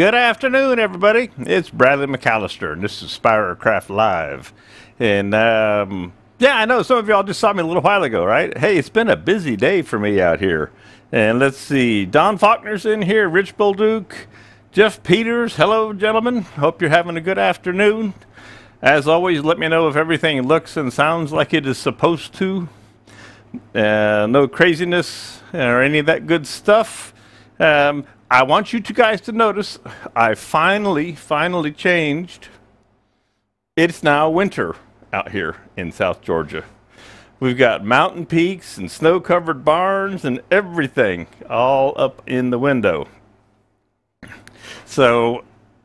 Good afternoon, everybody. It's Bradley McAllister, and this is Spiracraft Live. And um, yeah, I know some of y'all just saw me a little while ago, right? Hey, it's been a busy day for me out here. And let's see, Don Faulkner's in here, Rich Bolduc, Jeff Peters. Hello, gentlemen. Hope you're having a good afternoon. As always, let me know if everything looks and sounds like it is supposed to. Uh, no craziness or any of that good stuff. Um, I want you two guys to notice I finally, finally changed. It's now winter out here in South Georgia. We've got mountain peaks and snow covered barns and everything all up in the window. So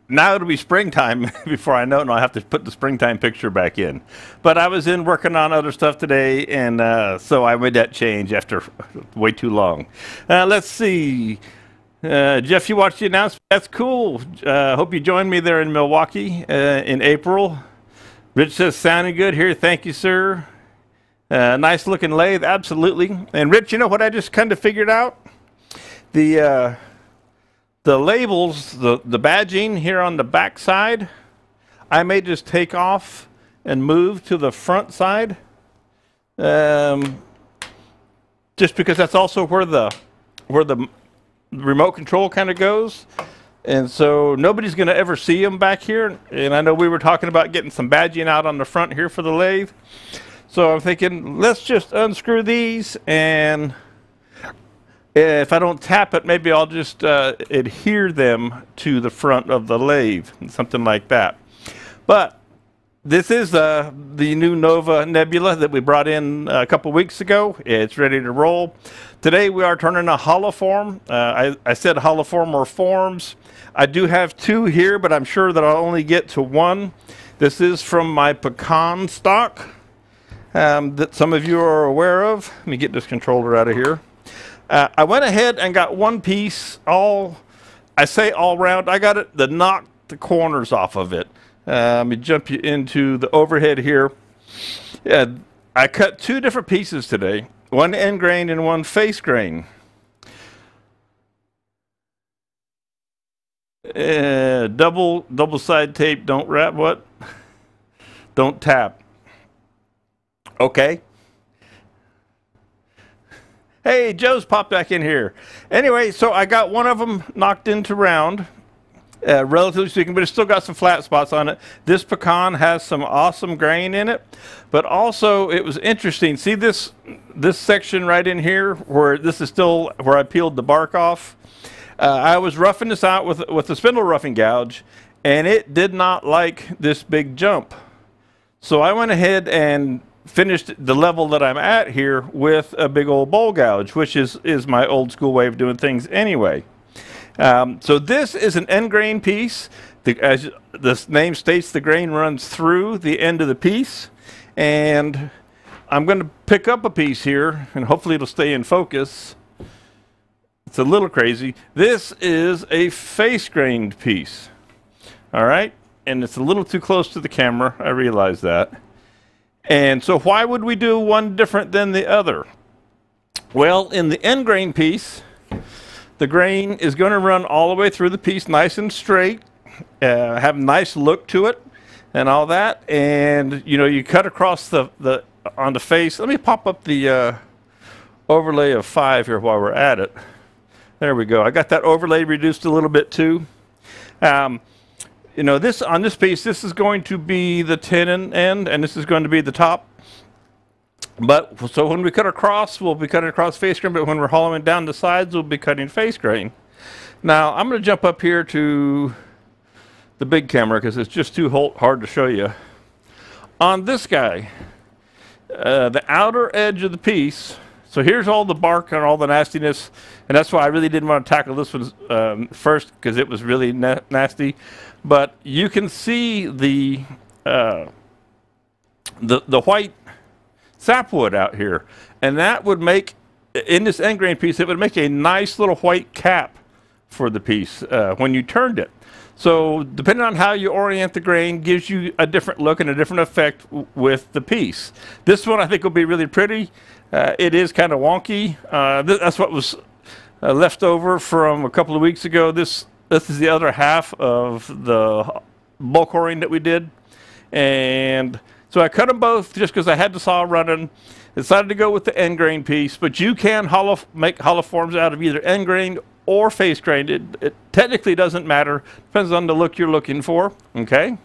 now it'll be springtime before I know it, and I'll have to put the springtime picture back in. But I was in working on other stuff today, and uh, so I made that change after way too long. Uh, let's see. Uh, Jeff, you watched the announcement. That's cool. Uh, hope you join me there in Milwaukee uh, in April. Rich says, sounding good here. Thank you, sir. Uh, nice looking lathe, absolutely. And Rich, you know what I just kind of figured out? The uh, the labels, the, the badging here on the back side, I may just take off and move to the front side. Um, just because that's also where the where the remote control kind of goes. And so nobody's going to ever see them back here. And I know we were talking about getting some badging out on the front here for the lathe. So I'm thinking, let's just unscrew these and if I don't tap it, maybe I'll just uh, adhere them to the front of the lathe, something like that. But this is uh, the new Nova Nebula that we brought in a couple weeks ago. It's ready to roll. Today we are turning a hollow form. Uh, I, I, said hollow form or forms. I do have two here, but I'm sure that I'll only get to one. This is from my pecan stock um, that some of you are aware of. Let me get this controller out of here. Uh, I went ahead and got one piece all, I say all round, I got it to knock the corners off of it. Uh, let me jump you into the overhead here. Yeah, I cut two different pieces today, one end grain and one face grain. Uh, double double side tape. Don't wrap what? don't tap. Okay. Hey, Joe's popped back in here. Anyway, so I got one of them knocked into round uh, relatively speaking, but it's still got some flat spots on it. This pecan has some awesome grain in it, but also it was interesting. See this this section right in here where this is still where I peeled the bark off. Uh, I was roughing this out with with the spindle roughing gouge, and it did not like this big jump. So I went ahead and finished the level that I'm at here with a big old bowl gouge, which is is my old school way of doing things anyway. Um, so this is an end grain piece. The, as the name states, the grain runs through the end of the piece. And I'm going to pick up a piece here, and hopefully it'll stay in focus. It's a little crazy. This is a face grained piece. All right? And it's a little too close to the camera. I realize that. And so why would we do one different than the other? Well, in the end grain piece, the grain is going to run all the way through the piece nice and straight, uh, have a nice look to it and all that. And, you know, you cut across the, the on the face. Let me pop up the uh, overlay of five here while we're at it. There we go. I got that overlay reduced a little bit too. Um, you know, this on this piece, this is going to be the tenon end, and this is going to be the top. But so when we cut across, we'll be cutting across face grain, but when we're hollowing down the sides, we'll be cutting face grain. Now, I'm going to jump up here to the big camera because it's just too hard to show you. On this guy, uh, the outer edge of the piece, so here's all the bark and all the nastiness, and that's why I really didn't want to tackle this one um, first because it was really na nasty. But you can see the uh, the the white sapwood out here. And that would make, in this end grain piece, it would make a nice little white cap for the piece uh, when you turned it. So depending on how you orient the grain gives you a different look and a different effect with the piece. This one I think will be really pretty. Uh, it is kind of wonky. Uh, th that's what was uh, left over from a couple of weeks ago. This this is the other half of the bulk coring that we did. And so I cut them both just because I had the saw running. Decided to go with the end grain piece, but you can hollow, make hollow forms out of either end grain or face grain. It, it technically doesn't matter. Depends on the look you're looking for. Okay.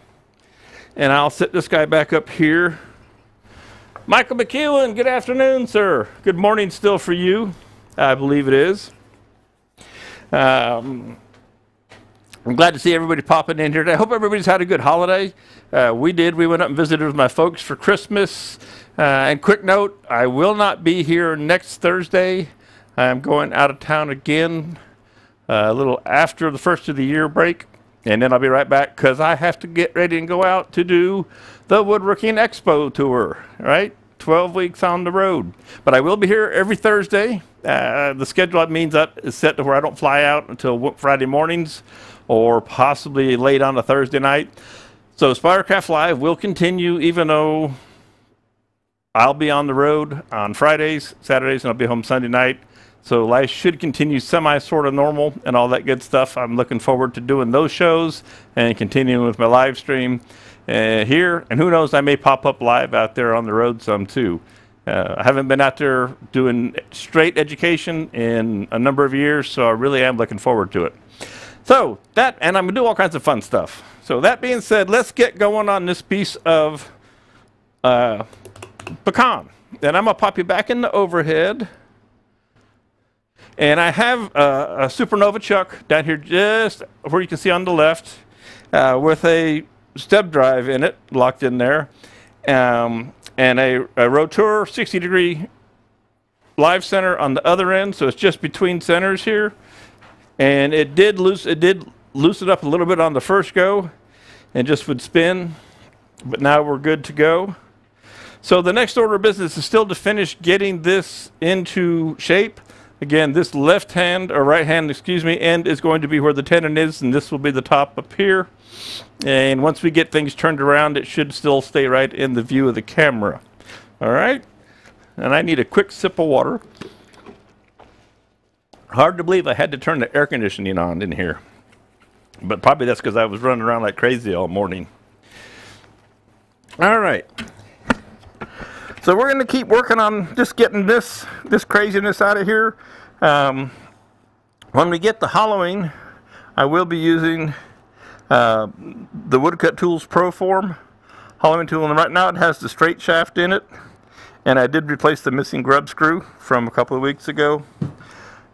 And I'll set this guy back up here. Michael McEwen, good afternoon, sir. Good morning still for you. I believe it is. Um, I'm glad to see everybody popping in here. I hope everybody's had a good holiday. Uh, we did. We went up and visited with my folks for Christmas. Uh, and quick note, I will not be here next Thursday. I'm going out of town again uh, a little after the first of the year break. And then I'll be right back because I have to get ready and go out to do the Woodworking Expo tour, right? 12 weeks on the road. But I will be here every Thursday. Uh, the schedule means that is set to where I don't fly out until Friday mornings or possibly late on a Thursday night. So Spiracraft Live will continue even though I'll be on the road on Fridays, Saturdays, and I'll be home Sunday night. So life should continue semi sort of normal and all that good stuff. I'm looking forward to doing those shows and continuing with my live stream uh, here. And who knows, I may pop up live out there on the road some too. Uh, I haven't been out there doing straight education in a number of years, so I really am looking forward to it. So that, and I'm gonna do all kinds of fun stuff. So that being said, let's get going on this piece of uh, pecan. And I'm gonna pop you back in the overhead. And I have a, Supernova chuck down here just where you can see on the left uh, with a step drive in it, locked in there, um, and a, a Rotour 60 degree live center on the other end, so it's just between centers here. And it did loose it did loosen up a little bit on the first go and just would spin, but now we're good to go. So the next order of business is still to finish getting this into shape. Again, this left hand, or right hand, excuse me, end is going to be where the tenon is, and this will be the top up here. And once we get things turned around, it should still stay right in the view of the camera. All right? And I need a quick sip of water. Hard to believe I had to turn the air conditioning on in here. But probably that's because I was running around like crazy all morning. All right. So we're going to keep working on just getting this this craziness out of here. Um, when we get the hollowing, I will be using uh, the Woodcut Tools Pro-Forme hollowing tool. And right now it has the straight shaft in it. And I did replace the missing grub screw from a couple of weeks ago.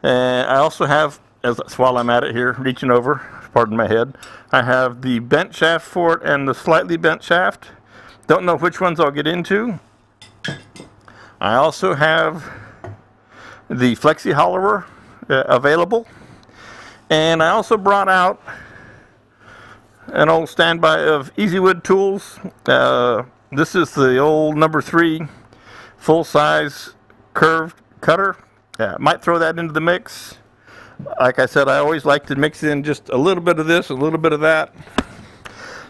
And I also have, as while I'm at it here, reaching over, pardon my head, I have the bent shaft for it and the slightly bent shaft. Don't know which ones I'll get into. I also have the Flexi Hollower uh, available. And I also brought out an old standby of Easy Wood tools. Uh, this is the old number three full-size curved cutter. Yeah, might throw that into the mix. Like I said, I always like to mix in just a little bit of this, a little bit of that.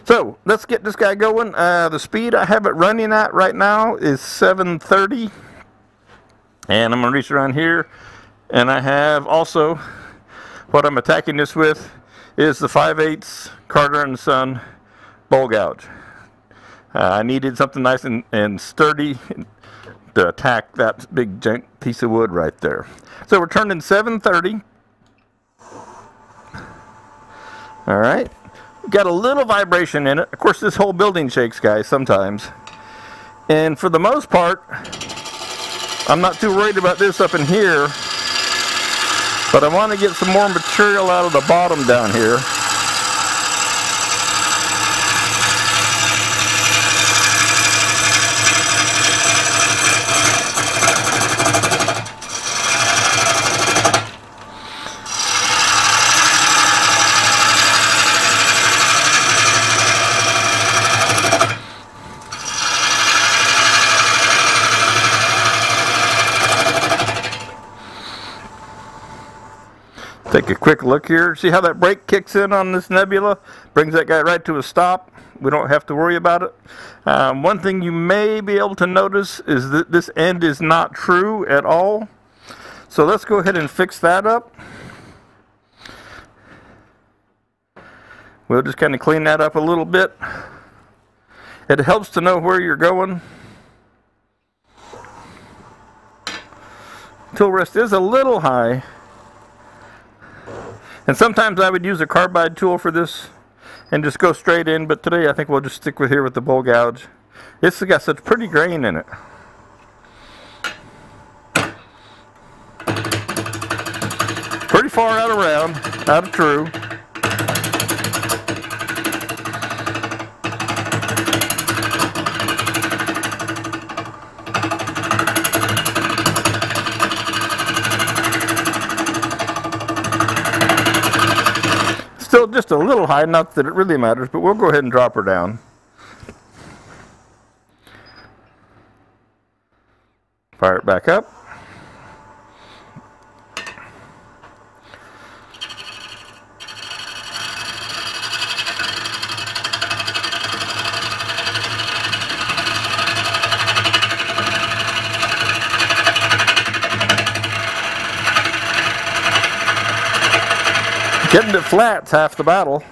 So let's get this guy going. Uh, the speed I have it running at right now is 730. And I'm going to reach around here. And I have also, what I'm attacking this with is the 5 8 Carter and Son bowl gouge. Uh, I needed something nice and, and sturdy to attack that big piece of wood right there. So we're turning 730. All right got a little vibration in it. Of course, this whole building shakes, guys, sometimes. And for the most part, I'm not too worried about this up in here. But I want to get some more material out of the bottom down here. Take a quick look here. See how that brake kicks in on this Nebula? Brings that guy right to a stop. We don't have to worry about it. Um, one thing you may be able to notice is that this end is not true at all. So let's go ahead and fix that up. We'll just kind of clean that up a little bit. It helps to know where you're going. Tool rest is a little high. And sometimes I would use a carbide tool for this and just go straight in, but today I think we'll just stick with here with the bowl gouge. It's got such pretty grain in it. Pretty far out of round, out of true. Still just a little high, not that it really matters, but we'll go ahead and drop her down. Fire it back up. Getting it flat's half the battle.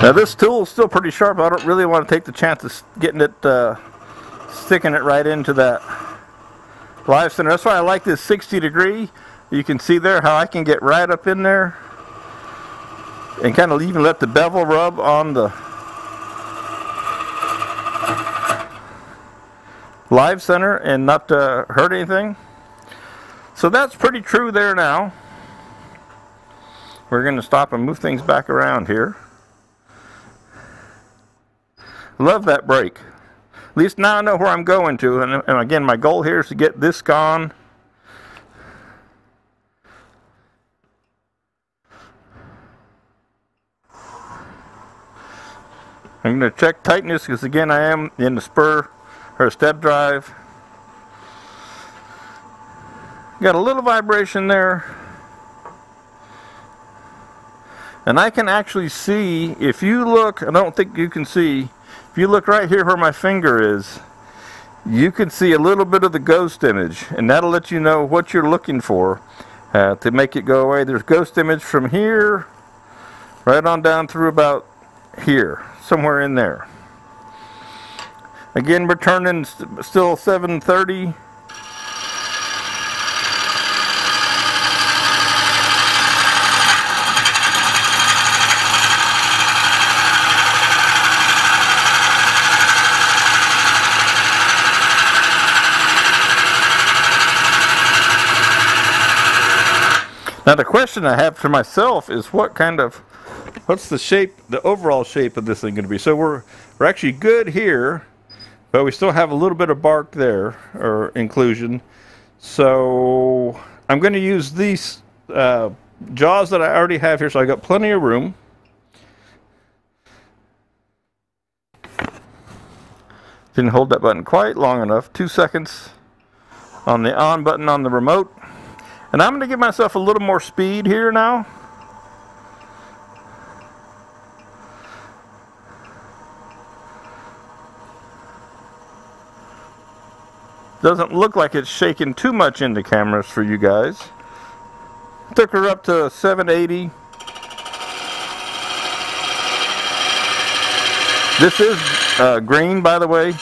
Now this tool is still pretty sharp. I don't really want to take the chance of getting it, uh, sticking it right into that live center. That's why I like this 60 degree. You can see there how I can get right up in there and kind of even let the bevel rub on the live center and not uh, hurt anything. So that's pretty true there now. We're going to stop and move things back around here. Love that brake. At least now I know where I'm going to. And, and again, my goal here is to get this gone. I'm going to check tightness because again I am in the spur or step drive. Got a little vibration there. And I can actually see, if you look, I don't think you can see, if you look right here where my finger is, you can see a little bit of the ghost image, and that'll let you know what you're looking for uh, to make it go away. There's ghost image from here, right on down through about here, somewhere in there. Again, we're turning st still 730. Now the question I have for myself is what kind of, what's the shape, the overall shape of this thing going to be? So we're, we're actually good here, but we still have a little bit of bark there, or inclusion. So I'm going to use these uh, jaws that I already have here, so I've got plenty of room. Didn't hold that button quite long enough. Two seconds on the on button on the remote. And I'm going to give myself a little more speed here now. Doesn't look like it's shaking too much into cameras for you guys. Took her up to 780. This is uh, green, by the way.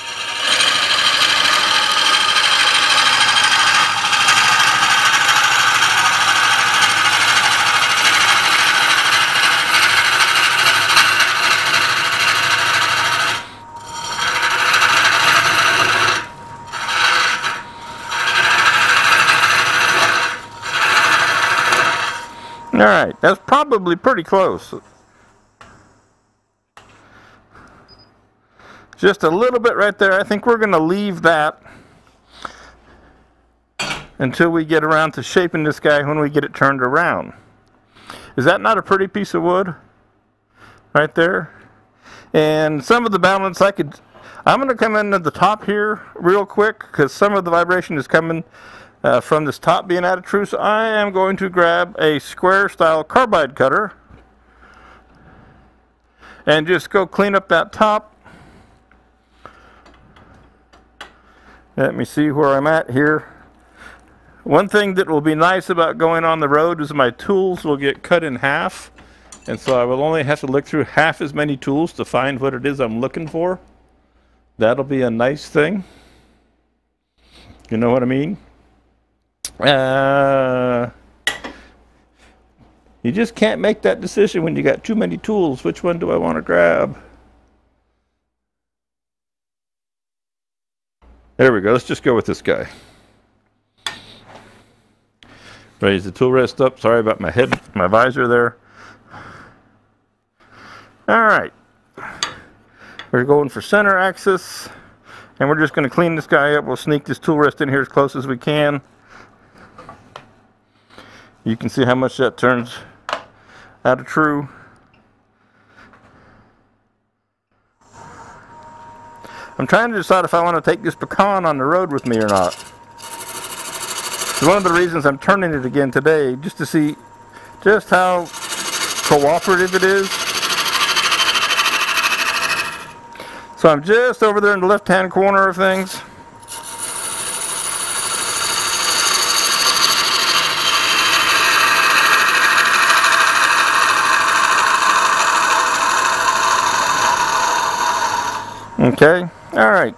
All right, that's probably pretty close. Just a little bit right there. I think we're going to leave that until we get around to shaping this guy when we get it turned around. Is that not a pretty piece of wood? Right there? And some of the balance I could... I'm going to come in at the top here real quick because some of the vibration is coming uh, from this top being out of truce, I am going to grab a square style carbide cutter and just go clean up that top. Let me see where I'm at here. One thing that will be nice about going on the road is my tools will get cut in half. And so I will only have to look through half as many tools to find what it is I'm looking for. That'll be a nice thing. You know what I mean? Uh, you just can't make that decision when you got too many tools. Which one do I want to grab? There we go. Let's just go with this guy. Raise the tool rest up. Sorry about my head, my visor there. All right. We're going for center axis. And we're just going to clean this guy up. We'll sneak this tool rest in here as close as we can. You can see how much that turns out of true. I'm trying to decide if I want to take this pecan on the road with me or not. It's one of the reasons I'm turning it again today, just to see just how cooperative it is. So I'm just over there in the left-hand corner of things. Okay, all right.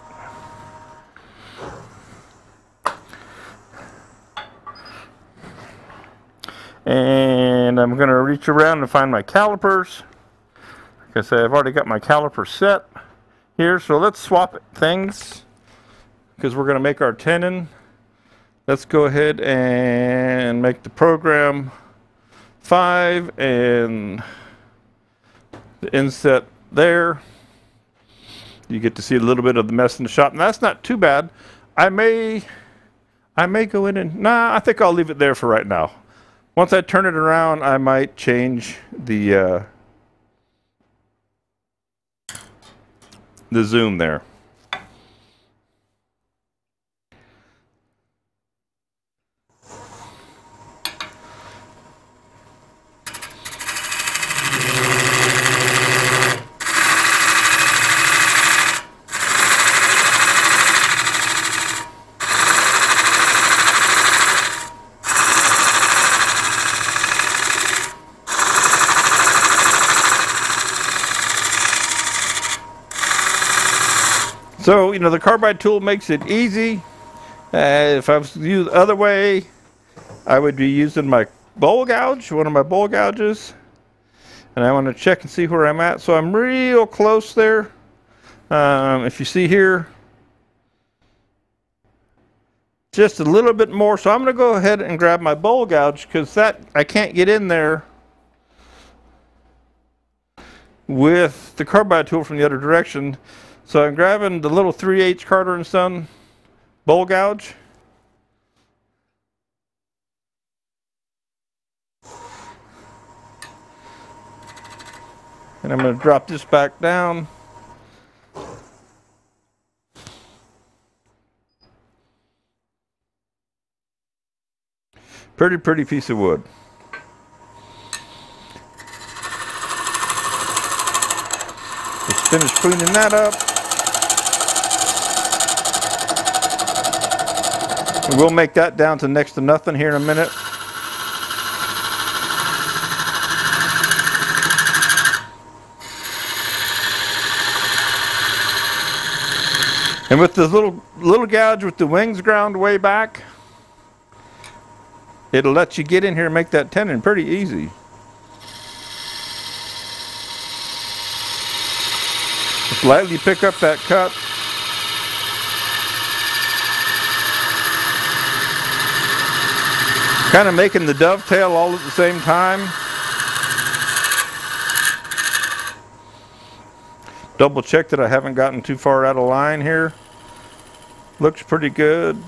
And I'm going to reach around to find my calipers. Like I said, I've already got my caliper set here. So let's swap things because we're going to make our tenon. Let's go ahead and make the program 5 and the inset there. You get to see a little bit of the mess in the shop, and that's not too bad. I may, I may go in and, nah, I think I'll leave it there for right now. Once I turn it around, I might change the, uh, the zoom there. So, you know, the carbide tool makes it easy. Uh, if I was the other way, I would be using my bowl gouge, one of my bowl gouges. And I want to check and see where I'm at. So I'm real close there. Um, if you see here, just a little bit more. So I'm going to go ahead and grab my bowl gouge because that I can't get in there with the carbide tool from the other direction. So I'm grabbing the little 3H Carter and Son bowl gouge. And I'm going to drop this back down. Pretty, pretty piece of wood. Just finished cleaning that up. We'll make that down to next to nothing here in a minute. And with this little little gouge with the wings ground way back, it'll let you get in here and make that tenon pretty easy. Lightly pick up that cut. Kind of making the dovetail all at the same time. Double check that I haven't gotten too far out of line here. Looks pretty good.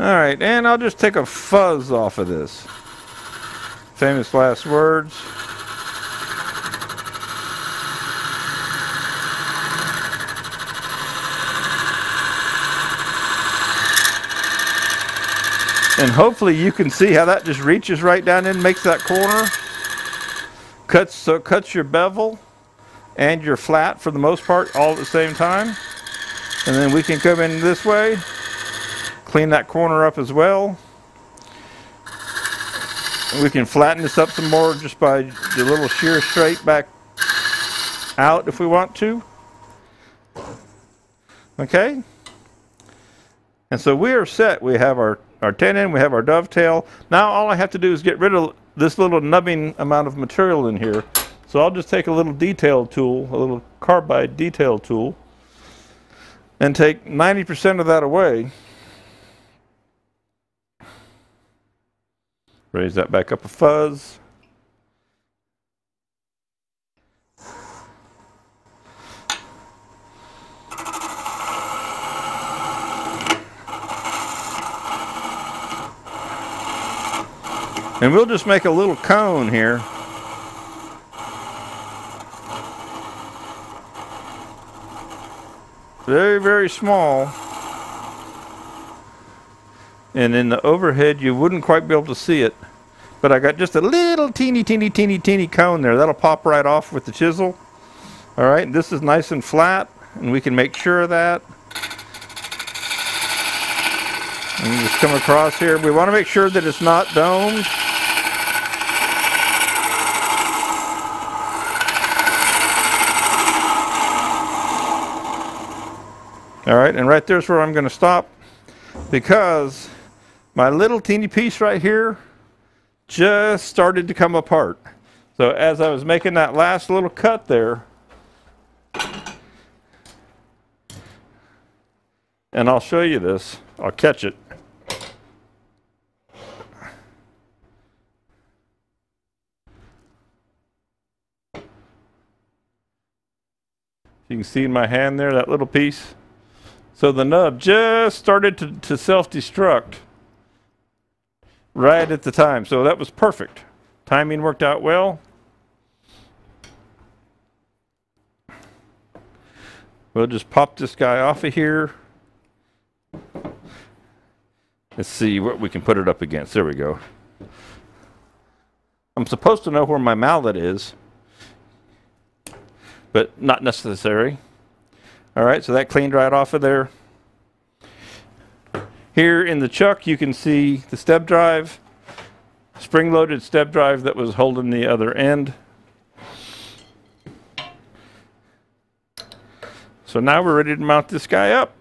All right, and I'll just take a fuzz off of this. Famous last words. And hopefully you can see how that just reaches right down in, makes that corner. Cuts, so cuts your bevel and your flat for the most part all at the same time. And then we can come in this way, clean that corner up as well. We can flatten this up some more just by the little shear straight back out if we want to. Okay? And so we are set. We have our, our tenon, we have our dovetail. Now all I have to do is get rid of this little nubbing amount of material in here. So I'll just take a little detail tool, a little carbide detail tool, and take 90% of that away. Raise that back up a fuzz. And we'll just make a little cone here. Very, very small. And in the overhead, you wouldn't quite be able to see it. But I got just a little teeny, teeny, teeny, teeny cone there. That'll pop right off with the chisel. All right, this is nice and flat, and we can make sure of that. And just come across here. We want to make sure that it's not domed. All right, and right there's where I'm going to stop because my little teeny piece right here just started to come apart. So as I was making that last little cut there, and I'll show you this, I'll catch it. You can see in my hand there, that little piece. So the nub just started to, to self-destruct right at the time. So that was perfect. Timing worked out well. We'll just pop this guy off of here. Let's see what we can put it up against. There we go. I'm supposed to know where my mallet is, but not necessary. All right, so that cleaned right off of there. Here in the chuck, you can see the step drive, spring-loaded step drive that was holding the other end. So now we're ready to mount this guy up.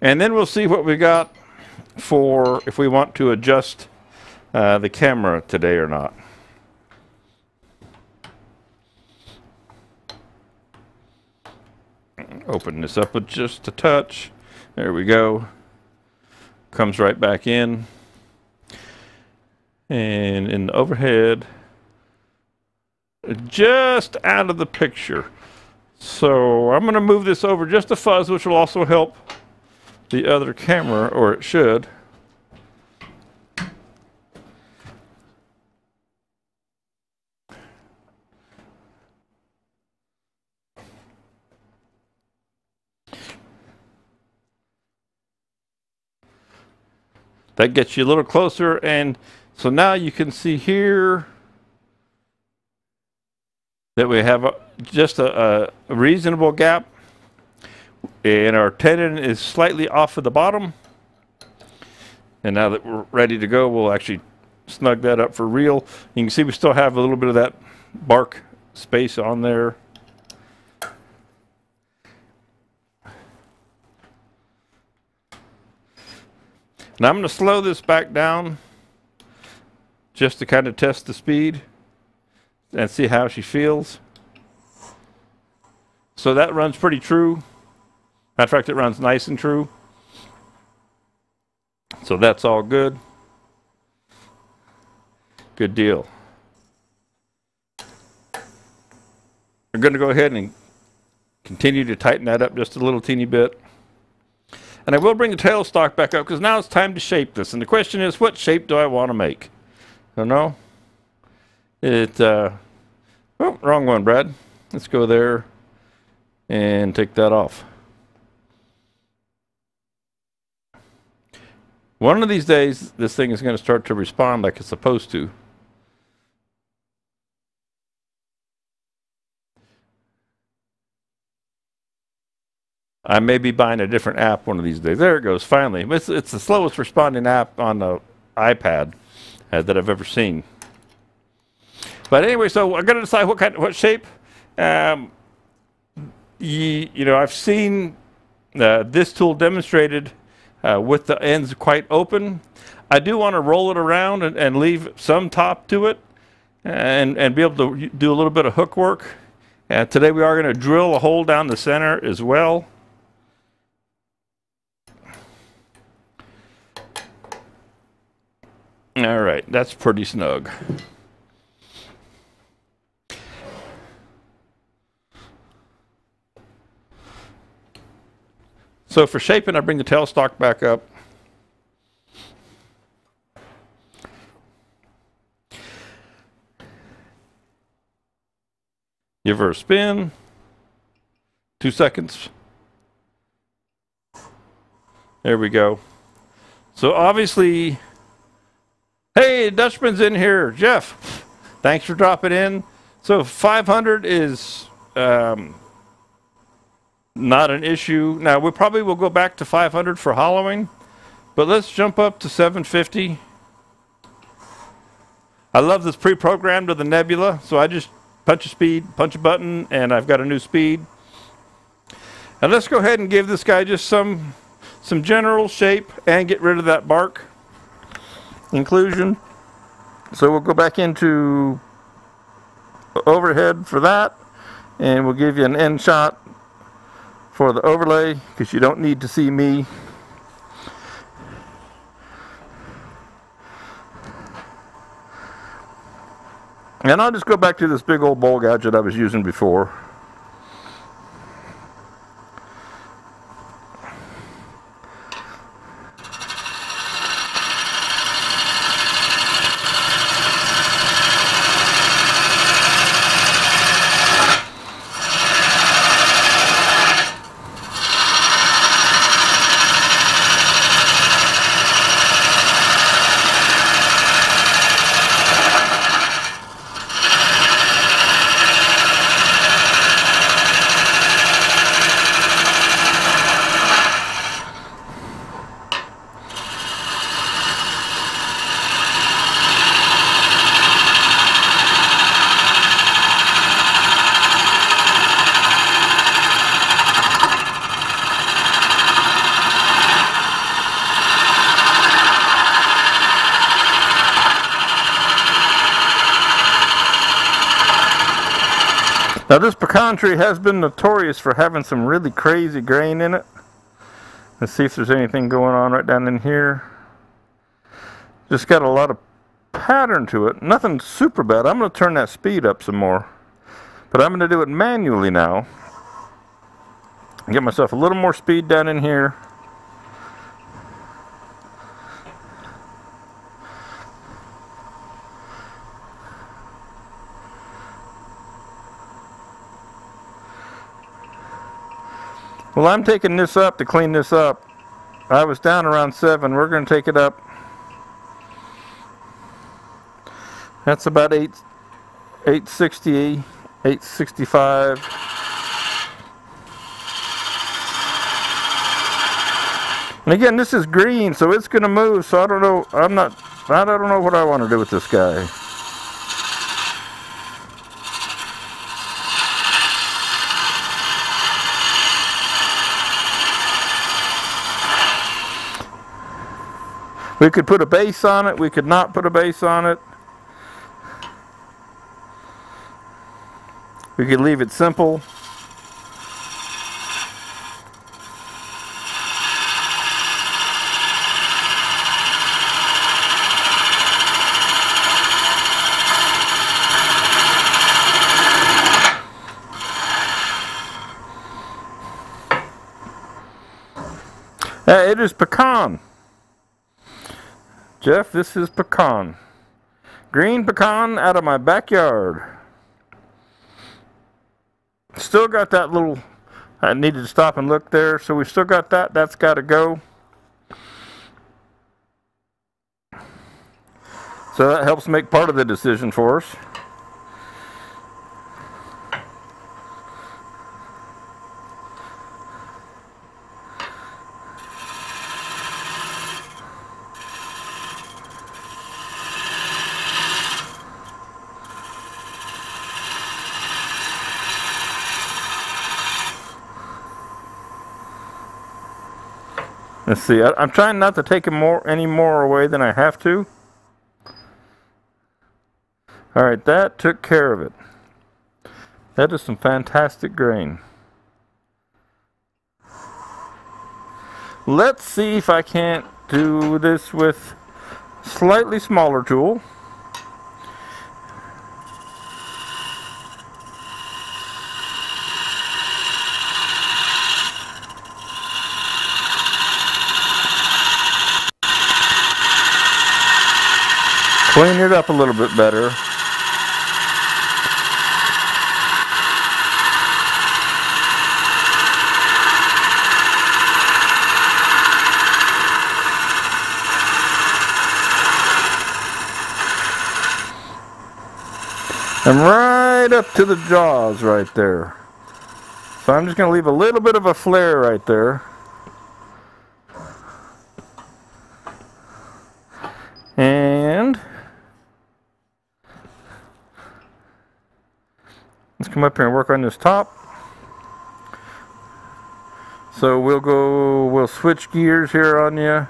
And then we'll see what we got for if we want to adjust uh, the camera today or not. Open this up with just a touch. There we go. Comes right back in. And in the overhead, just out of the picture. So I'm going to move this over just a fuzz, which will also help the other camera, or it should. That gets you a little closer. And so now you can see here that we have a, just a, a reasonable gap. And our tenon is slightly off of the bottom. And now that we're ready to go, we'll actually snug that up for real. You can see we still have a little bit of that bark space on there. Now I'm going to slow this back down just to kind of test the speed and see how she feels. So that runs pretty true. Matter of fact, it runs nice and true. So that's all good. Good deal. We're going to go ahead and continue to tighten that up just a little teeny bit. And I will bring the tailstock back up because now it's time to shape this. And the question is, what shape do I want to make? I Don't know. It, uh, oh, wrong one, Brad. Let's go there and take that off. One of these days, this thing is going to start to respond like it's supposed to. I may be buying a different app one of these days. There it goes, finally. It's, it's the slowest responding app on the iPad uh, that I've ever seen. But anyway, so I got to decide what kind, what shape. Um, you, you know, I've seen uh, this tool demonstrated uh, with the ends quite open. I do want to roll it around and, and leave some top to it and, and be able to do a little bit of hook work. And today we are going to drill a hole down the center as well. All right, that's pretty snug. So for shaping, I bring the tailstock back up. Give her a spin. Two seconds. There we go. So obviously Hey, Dutchman's in here. Jeff, thanks for dropping in. So 500 is um, not an issue. Now, we probably will go back to 500 for hollowing, but let's jump up to 750. I love this pre-programmed to the Nebula, so I just punch a speed, punch a button, and I've got a new speed. And let's go ahead and give this guy just some, some general shape and get rid of that bark inclusion. So we'll go back into overhead for that and we'll give you an end shot for the overlay because you don't need to see me and I'll just go back to this big old bowl gadget I was using before Now this pecan tree has been notorious for having some really crazy grain in it. Let's see if there's anything going on right down in here. Just got a lot of pattern to it. Nothing super bad. I'm going to turn that speed up some more. But I'm going to do it manually now. Get myself a little more speed down in here. Well, I'm taking this up to clean this up. I was down around 7. We're going to take it up. That's about 8, 860, 865. And again, this is green, so it's going to move. So I don't know. I'm not. I don't know what I want to do with this guy. We could put a base on it, we could not put a base on it. We could leave it simple. Uh, it is pecan. Jeff, this is pecan. Green pecan out of my backyard. Still got that little, I needed to stop and look there, so we still got that, that's got to go. So that helps make part of the decision for us. Let's see, I, am trying not to take more, any more away than I have to. All right, that took care of it. That is some fantastic grain. Let's see if I can't do this with slightly smaller tool. Clean it up a little bit better. And right up to the jaws right there. So I'm just going to leave a little bit of a flare right there. And Let's come up here and work on this top. So we'll go, we'll switch gears here on you.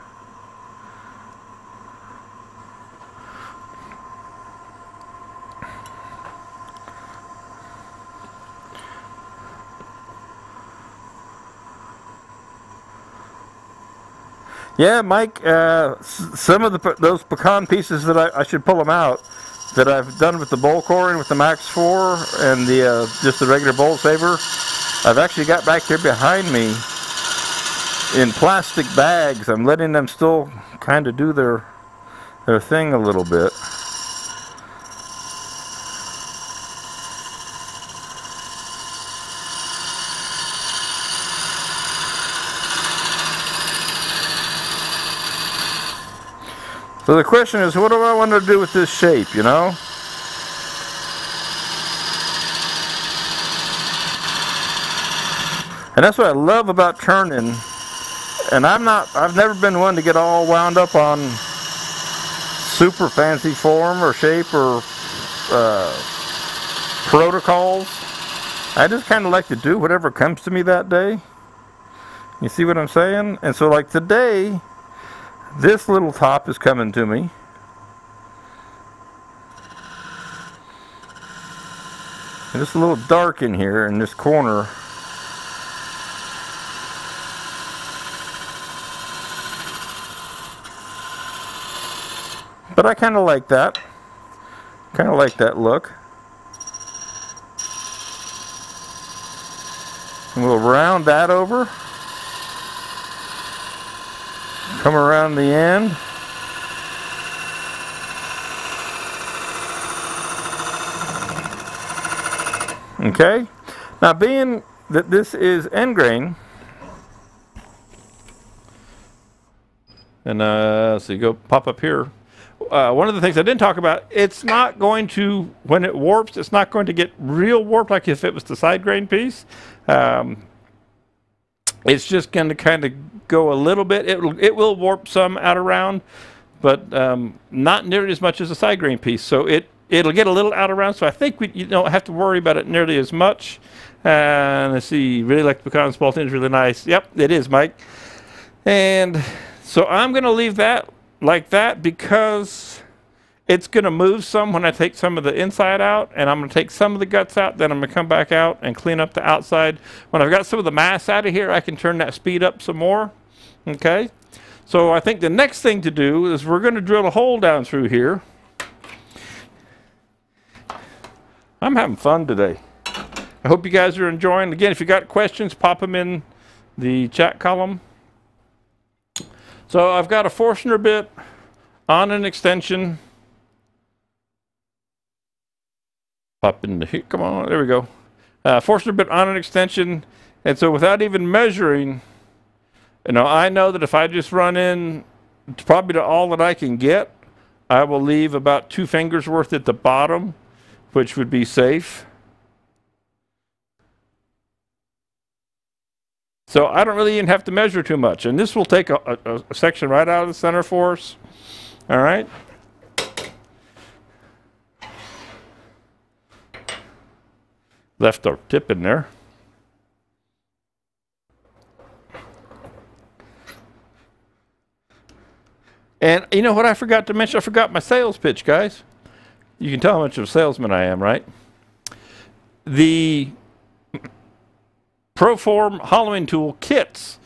Yeah, Mike, uh, some of the, those pecan pieces that I, I should pull them out that I've done with the bowl coring with the Max 4 and the uh, just the regular bowl saver. I've actually got back here behind me in plastic bags. I'm letting them still kind of do their their thing a little bit. So the question is, what do I want to do with this shape, you know? And that's what I love about turning. And I'm not, I've never been one to get all wound up on super fancy form or shape or uh, protocols. I just kind of like to do whatever comes to me that day. You see what I'm saying? And so like today, this little top is coming to me. And it's a little dark in here in this corner. But I kind of like that. Kind of like that look. And we'll round that over. Come around the end. Okay, now being that this is end grain, and uh, so you go pop up here. Uh, one of the things I didn't talk about, it's not going to, when it warps, it's not going to get real warped like if it was the side grain piece. Um, it's just going to kind of go a little bit. It will, it will warp some out around, but um, not nearly as much as a side grain piece. So it, it'll get a little out around. So I think we, you don't have to worry about it nearly as much. And let's see, really like the pecan spalting is really nice. Yep, it is, Mike. And so I'm going to leave that like that because it's going to move some when I take some of the inside out, and I'm going to take some of the guts out, then I'm going to come back out and clean up the outside. When I've got some of the mass out of here, I can turn that speed up some more. Okay? So I think the next thing to do is we're going to drill a hole down through here. I'm having fun today. I hope you guys are enjoying. Again, if you got questions, pop them in the chat column. So I've got a Forstner bit on an extension Pop into here. Come on, there we go. Uh, Forstner bit on an extension. And so without even measuring, you know, I know that if I just run in probably to all that I can get, I will leave about two fingers worth at the bottom, which would be safe. So I don't really even have to measure too much. And this will take a, a, a section right out of the center for us. All right. Left our tip in there. And you know what I forgot to mention? I forgot my sales pitch, guys. You can tell how much of a salesman I am, right? The Pro-Forme hollowing tool kits.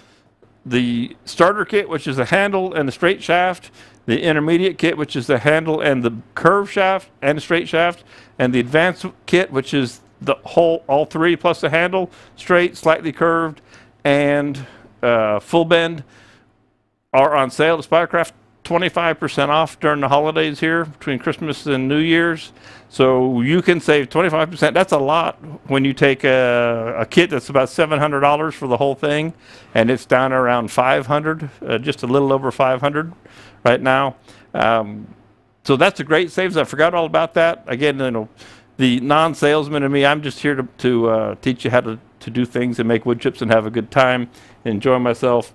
The starter kit, which is the handle and the straight shaft, the intermediate kit, which is the handle and the curve shaft and the straight shaft, and the advanced kit, which is the whole, all three plus the handle, straight, slightly curved, and uh, full bend, are on sale at Spiracraft 25% off during the holidays here between Christmas and New Year's. So you can save 25%. That's a lot when you take a, a kit that's about $700 for the whole thing and it's down around 500, uh, just a little over 500 right now. Um, so that's a great savings. I forgot all about that. Again, you know, the non-salesman and me, I'm just here to, to uh, teach you how to, to do things and make wood chips and have a good time, enjoy myself.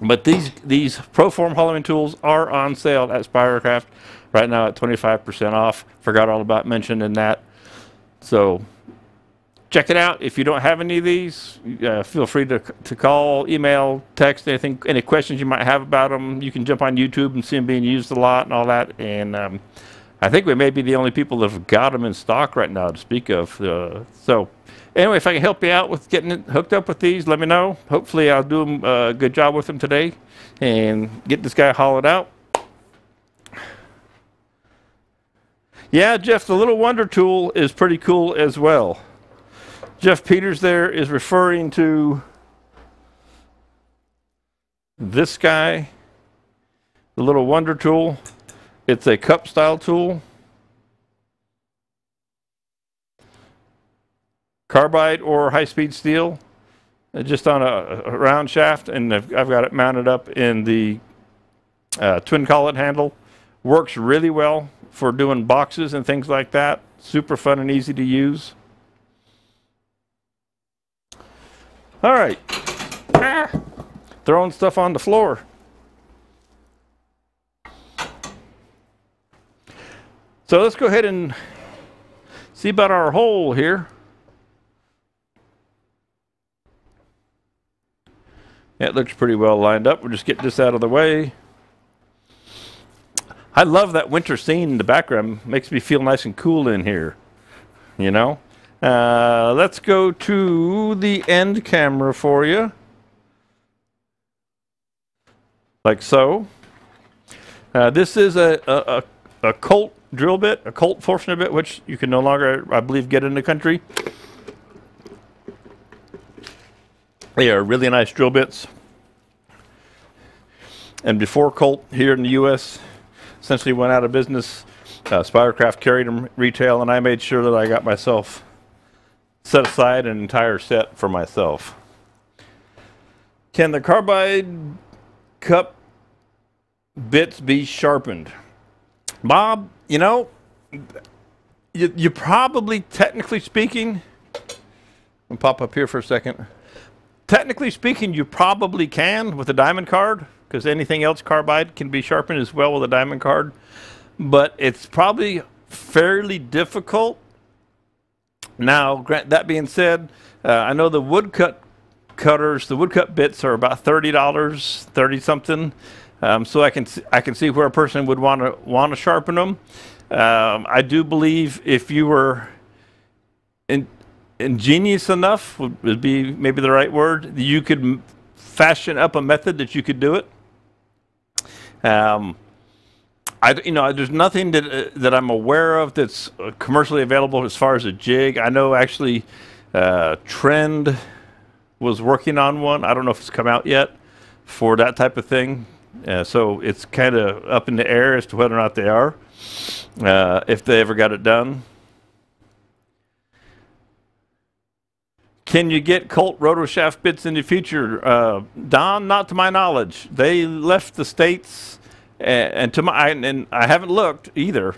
But these these Pro-Forme hollowing tools are on sale at Spiracraft right now at 25% off. Forgot all about mentioning that. So check it out. If you don't have any of these, uh, feel free to, to call, email, text, anything, any questions you might have about them. You can jump on YouTube and see them being used a lot and all that. And um, I think we may be the only people that have got them in stock right now to speak of. Uh, so anyway, if I can help you out with getting it hooked up with these, let me know. Hopefully, I'll do uh, a good job with them today and get this guy hollowed out. Yeah, Jeff, the little wonder tool is pretty cool as well. Jeff Peters there is referring to this guy, the little wonder tool. It's a cup style tool. Carbide or high-speed steel, uh, just on a, a, round shaft, and I've, I've, got it mounted up in the uh, twin collet handle. Works really well for doing boxes and things like that. Super fun and easy to use. All right. Ah, throwing stuff on the floor. So let's go ahead and see about our hole here. It looks pretty well lined up. We'll just get this out of the way. I love that winter scene in the background. Makes me feel nice and cool in here. You know? Uh, let's go to the end camera for you. Like so. Uh, this is a, a, a, Colt drill bit, a Colt Forstner bit, which you can no longer, I believe, get in the country. They are really nice drill bits. And before Colt here in the U.S. essentially went out of business, uh, carried them retail, and I made sure that I got myself set aside an entire set for myself. Can the carbide cup bits be sharpened? Bob, you know, you, you probably, technically speaking, I'll pop up here for a second technically speaking, you probably can with a diamond card because anything else carbide can be sharpened as well with a diamond card. But it's probably fairly difficult. Now, grant, that being said, uh, I know the woodcut cutters, the woodcut bits are about thirty dollars, thirty something. Um, so I can I can see where a person would want to want to sharpen them. Um, I do believe if you were ingenious enough would, be maybe the right word. You could fashion up a method that you could do it. Um, I, you know, there's nothing that uh, that I'm aware of that's uh, commercially available as far as a jig. I know actually, uh, Trend was working on one. I don't know if it's come out yet for that type of thing. Uh, so it's kind of up in the air as to whether or not they are, uh, if they ever got it done. Can you get Colt rotoshaft bits in the future? Uh, Don, not to my knowledge. They left the States And, and to my and I haven't looked either,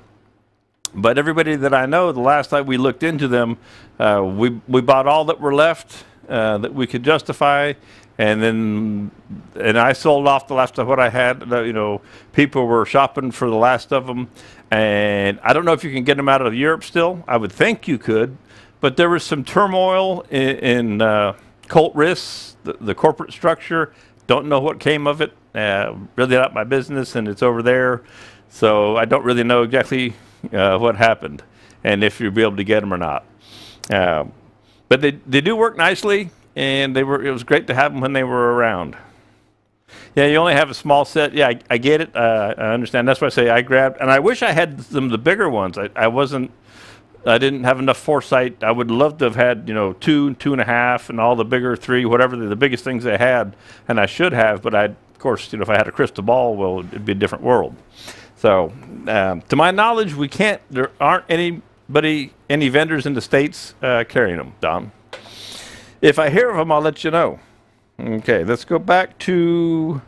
but everybody that I know, the last time we looked into them, uh, we we bought all that were left uh, that we could justify, and then and I sold off the last of what I had. You know, people were shopping for the last of them, and I don't know if you can get them out of Europe still. I would think you could, but there was some turmoil in, in uh, Colt Risks, the, the, corporate structure. Don't know what came of it. Uh, really not my business, and it's over there. So I don't really know exactly uh, what happened and if you'll be able to get them or not. Uh, but they, they do work nicely, and they were it was great to have them when they were around. Yeah, you only have a small set. Yeah, I, I get it. Uh, I understand. That's why I say I grabbed, and I wish I had them the bigger ones. I, I wasn't. I didn't have enough foresight. I would love to have had you know two, two and a half, and all the bigger three, whatever the, the biggest things they had, and I should have. But I, of course, you know, if I had a crystal ball, well, it'd be a different world. So, um, to my knowledge, we can't. There aren't anybody, any vendors in the states uh, carrying them. Don. If I hear of them, I'll let you know. Okay, let's go back to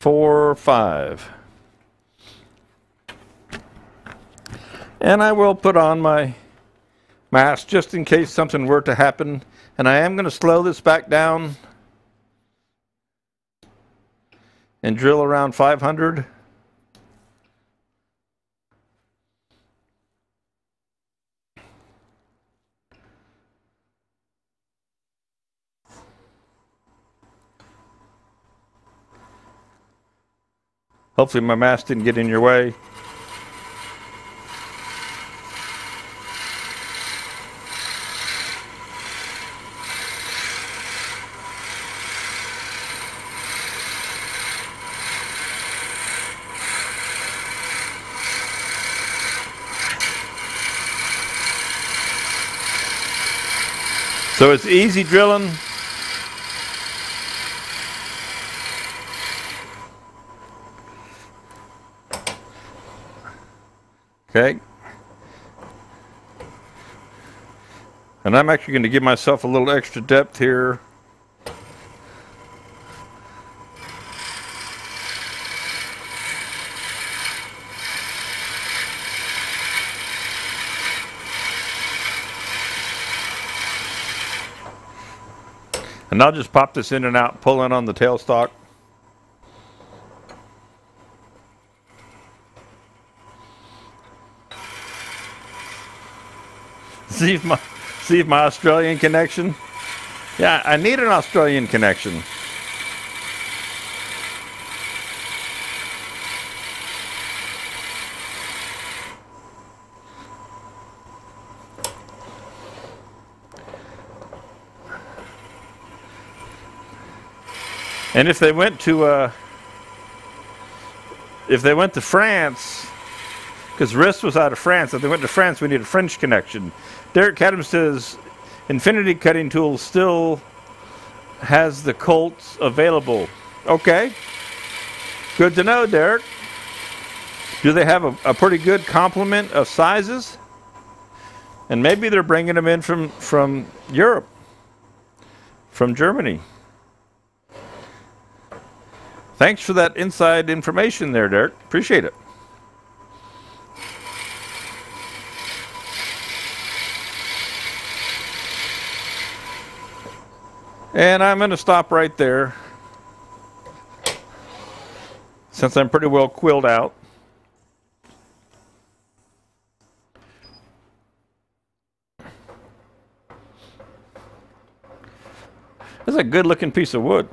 four, five. And I will put on my mask just in case something were to happen. And I am going to slow this back down and drill around 500. Hopefully my mask didn't get in your way. So it's easy drilling. Okay. And I'm actually going to give myself a little extra depth here. And I'll just pop this in and out, pulling on the tailstock. see if my see if my Australian connection. Yeah, I need an Australian connection. And if they went to uh, if they went to France, because Risks was out of France, if they went to France, we need a French connection. Derek Cadam says Infinity Cutting Tool still has the Colts available. Okay. Good to know, Derek. Do they have a, a pretty good complement of sizes? And maybe they're bringing them in from, from Europe, from Germany. Thanks for that inside information there, Derek. Appreciate it. And I'm going to stop right there since I'm pretty well quilled out. This is a good looking piece of wood.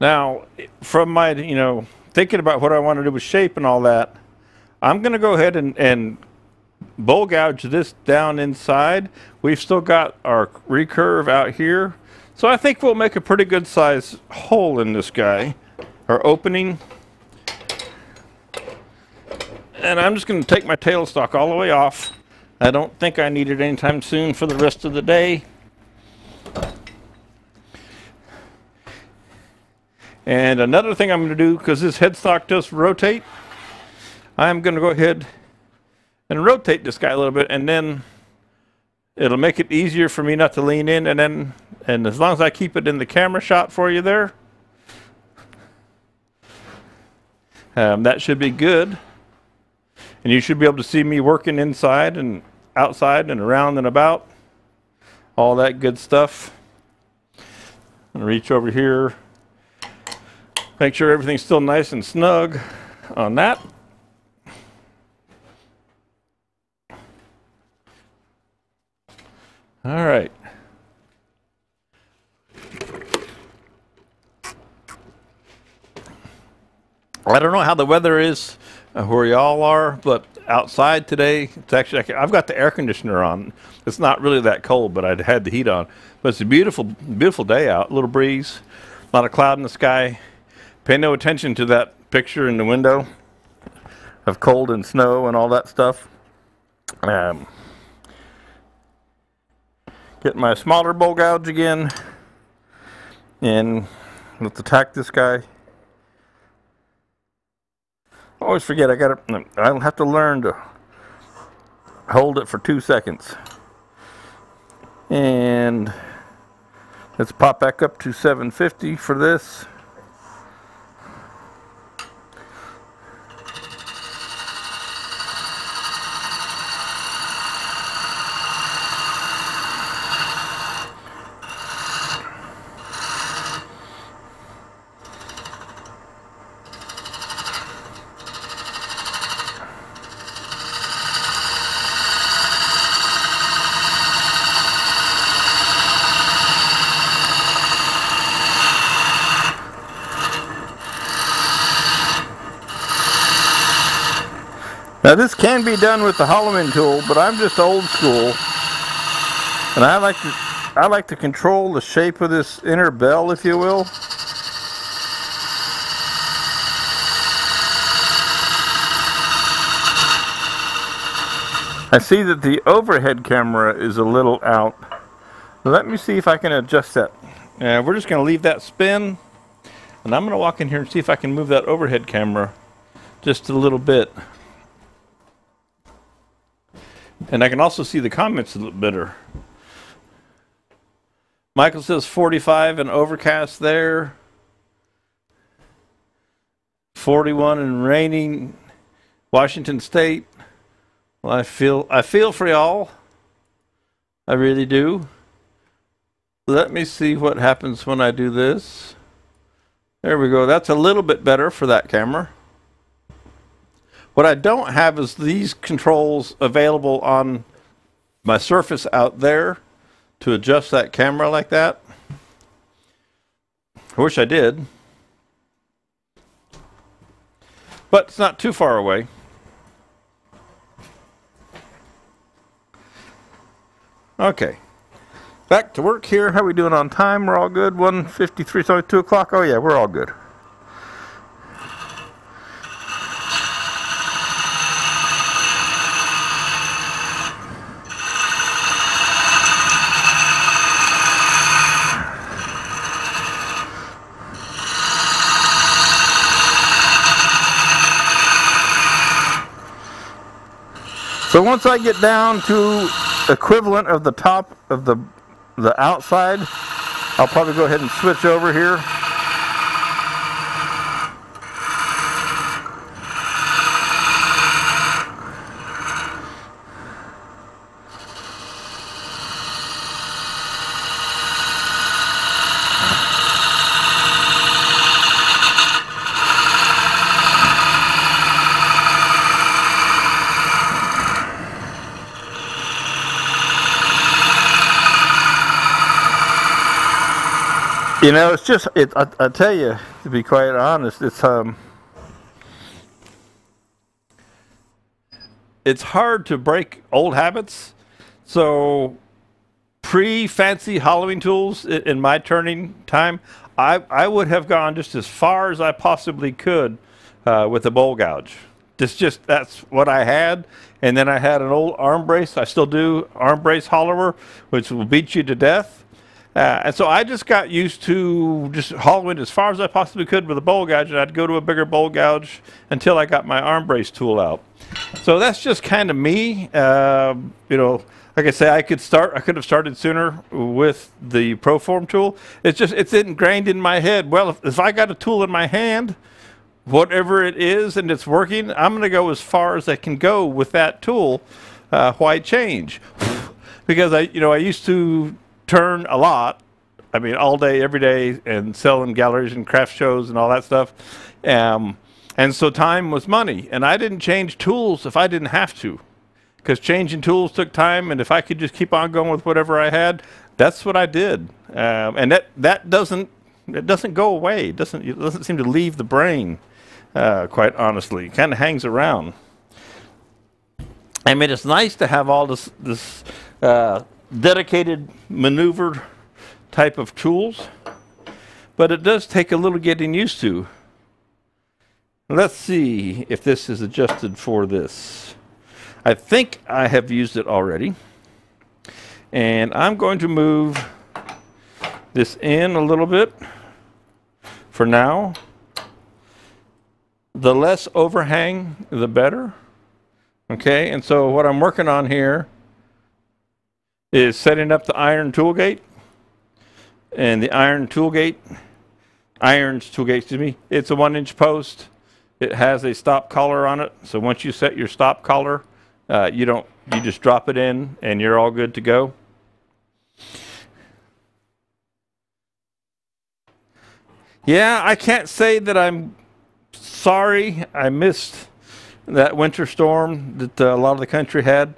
Now, from my, you know, thinking about what I want to do with shape and all that, I'm going to go ahead and, and bowl gouge this down inside. We've still got our recurve out here. So I think we'll make a pretty good size hole in this guy, or opening. And I'm just going to take my tailstock all the way off. I don't think I need it anytime soon for the rest of the day. And another thing I'm going to do, because this headstock does rotate, I'm going to go ahead and rotate this guy a little bit and then It'll make it easier for me not to lean in and then, and as long as I keep it in the camera shot for you there, um, that should be good. And you should be able to see me working inside and outside and around and about. All that good stuff. And reach over here. Make sure everything's still nice and snug on that. All right. I don't know how the weather is uh, where y'all are, but outside today, it's actually, I've got the air conditioner on. It's not really that cold, but I had the heat on. But it's a beautiful, beautiful day out. Little breeze, not a cloud in the sky. Pay no attention to that picture in the window of cold and snow and all that stuff. Um, get my smaller bowl gouge again and let's attack this guy. Always forget I gotta I'll have to learn to hold it for two seconds. And let's pop back up to 750 for this Now this can be done with the hollowing tool, but I'm just old school. And I like to I like to control the shape of this inner bell, if you will. I see that the overhead camera is a little out. Let me see if I can adjust that. Uh, we're just going to leave that spin. And I'm going to walk in here and see if I can move that overhead camera just a little bit. And I can also see the comments a little better. Michael says 45 and overcast there. 41 and raining Washington State. Well, I feel I feel for y'all. I really do. Let me see what happens when I do this. There we go. That's a little bit better for that camera. What I don't have is these controls available on my surface out there to adjust that camera like that. I wish I did. But it's not too far away. Okay. Back to work here. How we doing on time? We're all good. 153, so 2 o'clock. Oh yeah, we're all good. So once I get down to equivalent of the top of the the outside, I'll probably go ahead and switch over here. You know, it's just, it, I, I tell you, to be quite honest, it's, um, it's hard to break old habits. So pre-fancy hollowing tools in my turning time, I, I would have gone just as far as I possibly could uh, with a bowl gouge. This just, that's what I had. And then I had an old arm brace. I still do arm brace hollower, which will beat you to death. Uh, and so I just got used to just hollowing as far as I possibly could with a bowl gouge, and I'd go to a bigger bowl gouge until I got my arm brace tool out. So that's just kind of me. Uh, you know, like I say, I could start. I could have started sooner with the Pro-Forme tool. It's just it's ingrained in my head. Well, if, if I got a tool in my hand, whatever it is, and it's working, I'm going to go as far as I can go with that tool. Uh, why change? because I, you know, I used to turn a lot. I mean, all day, every day, and sell in galleries and craft shows and all that stuff. Um, and so time was money, and I didn't change tools if I didn't have to because changing tools took time, and if I could just keep on going with whatever I had, that's what I did. Um, and that that doesn't it doesn't go away. It doesn't it doesn't seem to leave the brain. Uh, quite honestly, it kind of hangs around. I mean, it's nice to have all this this uh, dedicated maneuver type of tools, but it does take a little getting used to. Let's see if this is adjusted for this. I think I have used it already. And I'm going to move this in a little bit for now. The less overhang, the better. Okay, and so what I'm working on here is setting up the iron tool gate. And the iron tool gate, irons tool gate, excuse me, it's a one inch post. It has a stop collar on it. So once you set your stop collar, uh, you don't, you just drop it in and you're all good to go. Yeah, I can't say that I'm sorry I missed that winter storm that uh, a lot of the country had.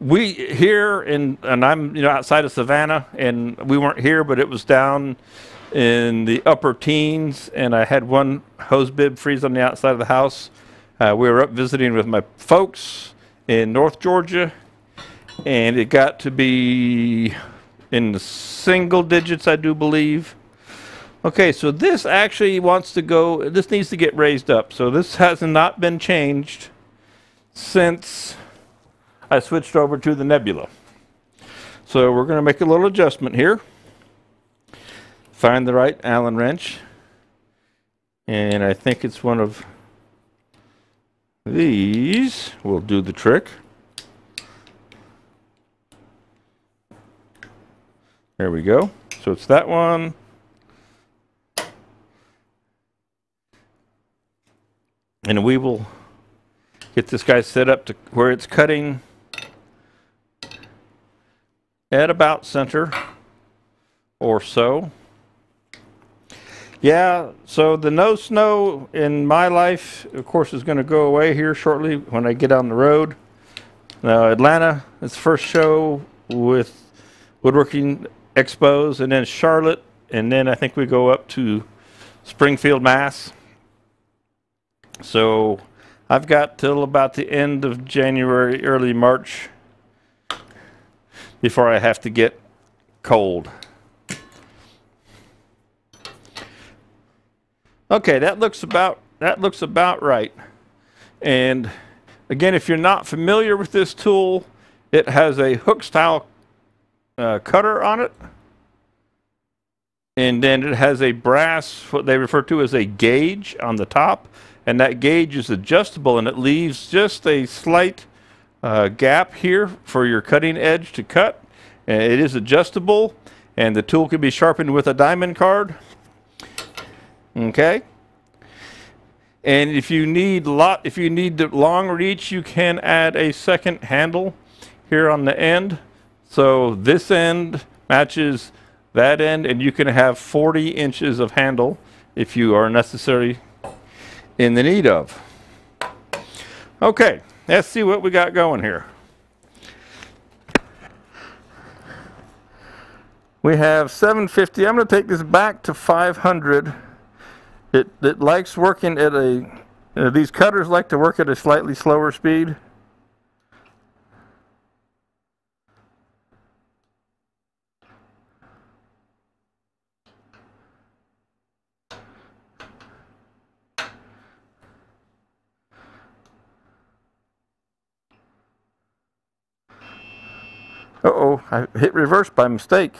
We here in, and I'm you know outside of Savannah, and we weren't here, but it was down in the upper teens, and I had one hose bib freeze on the outside of the house. Uh, we were up visiting with my folks, in North Georgia, and it got to be in the single digits, I do believe. Okay, so this actually wants to go, this needs to get raised up. So this has not been changed since I switched over to the Nebula. So we're going to make a little adjustment here. Find the right Allen wrench. And I think it's one of these will do the trick. There we go. So it's that one. And we will get this guy set up to where it's cutting at about center or so. Yeah, so the no snow in my life, of course, is going to go away here shortly when I get on the road. Now, Atlanta is the first show with woodworking expos, and then Charlotte, and then I think we go up to Springfield, Mass. So I've got till about the end of January, early March before I have to get cold. Okay, that looks about that looks about right. And again, if you're not familiar with this tool, it has a hook style uh, cutter on it. And then it has a brass, what they refer to as a gauge on the top. And that gauge is adjustable and it leaves just a slight uh, gap here for your cutting edge to cut. And it is adjustable and the tool can be sharpened with a diamond card. Okay. And if you need lot, if you need the long reach, you can add a second handle here on the end. So this end matches that end, and you can have 40 inches of handle if you are necessary in the need of. Okay, let's see what we got going here. We have 750. I'm going to take this back to 500. It, it likes working at a, uh, these cutters like to work at a slightly slower speed. Uh-oh, I hit reverse by mistake.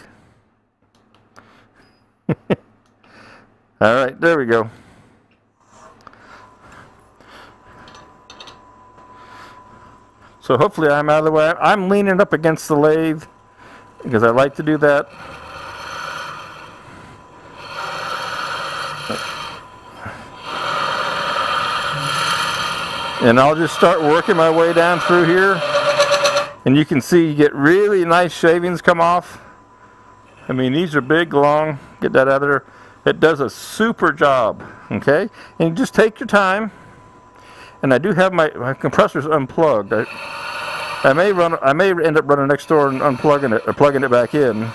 All right, there we go. So hopefully I'm out of the way. I'm leaning up against the lathe because I like to do that. And I'll just start working my way down through here. And you can see you get really nice shavings come off. I mean, these are big, long. Get that out of there. It does a super job, okay? And you just take your time. And I do have my, my compressors unplugged. I, I may run. I may end up running next door and unplugging it or plugging it back in.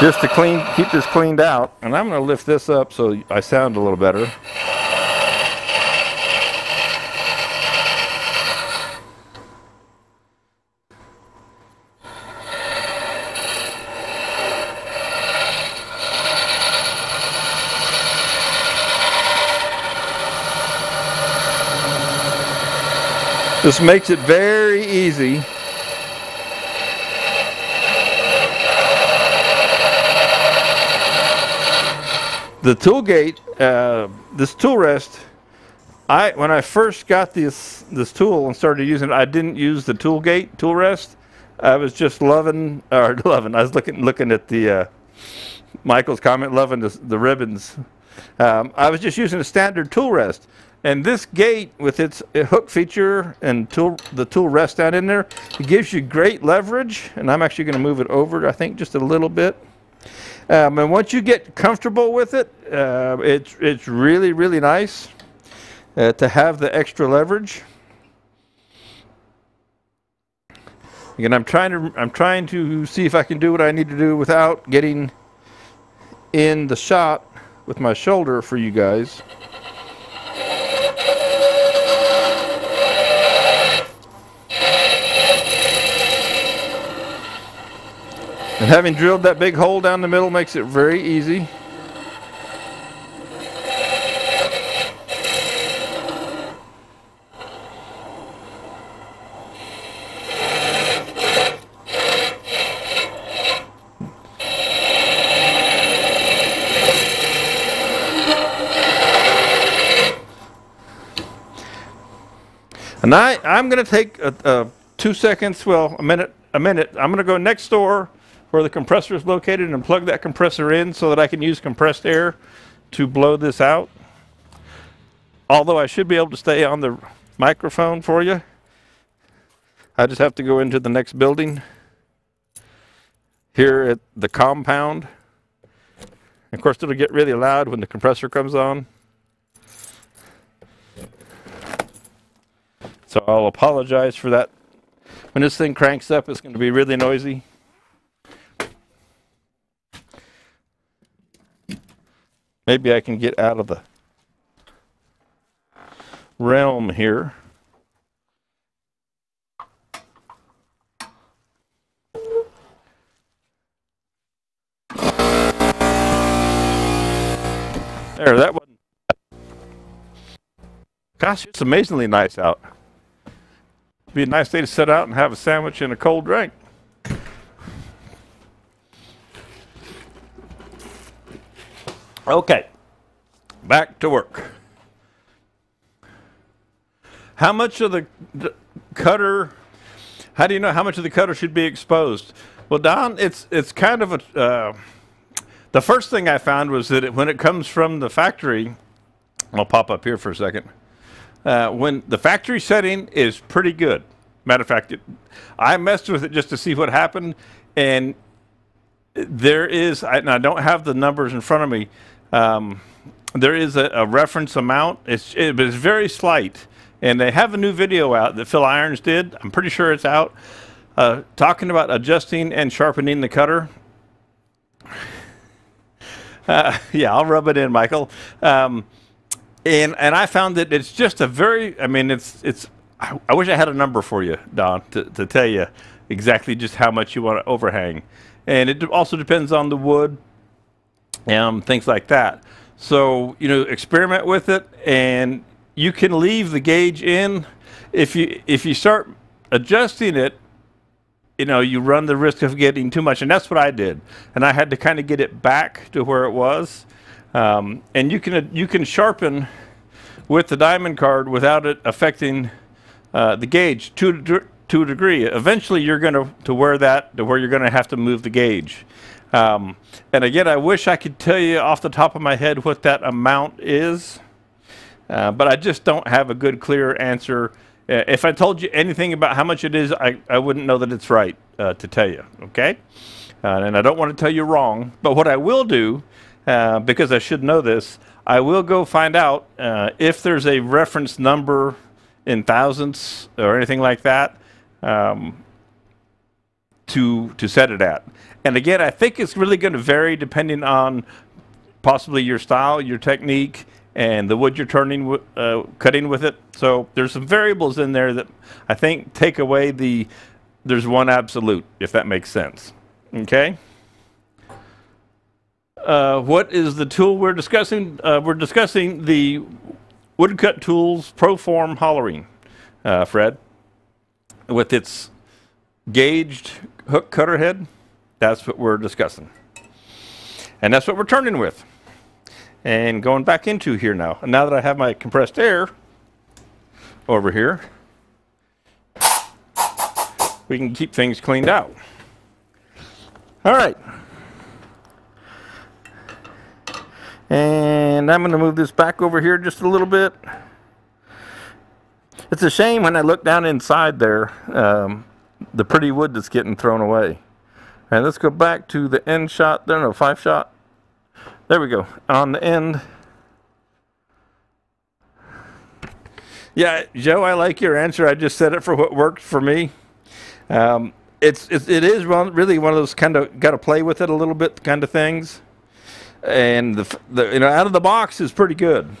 Just to clean, keep this cleaned out. And I'm going to lift this up so I sound a little better. This makes it very easy. The tool gate, uh, this tool rest, I when I first got this this tool and started using it, I didn't use the tool gate tool rest. I was just loving or loving. I was looking looking at the uh, Michael's comment, loving the, the ribbons. Um, I was just using a standard tool rest. And this gate with its hook feature and tool, the tool rest down in there, it gives you great leverage. And I'm actually going to move it over, I think, just a little bit. Um, and once you get comfortable with it, uh, it's, it's really, really nice uh, to have the extra leverage. Again, I'm trying to I'm trying to see if I can do what I need to do without getting in the shot with my shoulder for you guys. And having drilled that big hole down the middle makes it very easy. And I, I'm going to take a, a two seconds, well, a minute, a minute. I'm going to go next door where the compressor is located and plug that compressor in so that I can use compressed air to blow this out. Although I should be able to stay on the microphone for you. I just have to go into the next building here at the compound. Of course, it'll get really loud when the compressor comes on. So I'll apologize for that. When this thing cranks up, it's going to be really noisy. Maybe I can get out of the realm here. There, that one. Gosh, it's amazingly nice out. Be a nice day to sit out and have a sandwich and a cold drink. Okay, back to work. How much of the, cutter? How do you know how much of the cutter should be exposed? Well, Don, it's it's kind of a. Uh, the first thing I found was that it, when it comes from the factory, I'll pop up here for a second. Uh, when the factory setting is pretty good. Matter of fact, it, I messed with it just to see what happened, and there is. I, I don't have the numbers in front of me um, there is a, a, reference amount, it's, it, it's very slight. And they have a new video out that Phil Irons did. I'm pretty sure it's out. Uh, talking about adjusting and sharpening the cutter. Uh, yeah, I'll rub it in, Michael. Um, and and I found that it's just a very. I mean, it's it's. I, I wish I had a number for you, Don, to, to tell you exactly just how much you want to overhang. And it also depends on the wood um, things like that. So, you know, experiment with it and you can leave the gauge in. If you, if you start adjusting it, you know, you run the risk of getting too much. And that's what I did. And I had to kind of get it back to where it was. Um, and you can you can sharpen with the diamond card without it affecting uh, the gauge to to a degree. Eventually, you're going to to wear that to where you're going to have to move the gauge. Um, and again, I wish I could tell you off the top of my head what that amount is, uh, but I just don't have a good, clear answer. Uh, if I told you anything about how much it is, I, I wouldn't know that it's right uh, to tell you, okay? Uh, and I don't want to tell you wrong, but what I will do, uh, because I should know this, I will go find out uh, if there's a reference number in thousandths or anything like that um, to, to set it at. And again, I think it's really going to vary depending on possibly your style, your technique, and the wood you're turning, uh, cutting with it. So there's some variables in there that I think take away the, there's one absolute, if that makes sense. Okay? Uh, what is the tool we're discussing? Uh, we're discussing the Woodcut Tools Pro-Forme Hollowing, uh, Fred, with its gauged hook cutter head. That's what we're discussing. And that's what we're turning with. And going back into here now. And now that I have my compressed air over here, we can keep things cleaned out. All right. And I'm going to move this back over here just a little bit. It's a shame when I look down inside there, um, the pretty wood that's getting thrown away. And let's go back to the end shot there, no, five shot. There we go, on the end. Yeah, Joe, I like your answer. I just said it for what worked for me. Um, it's, it's it is really one of those kind of got to play with it a little bit kind of things, and the, the you know out of the box is pretty good.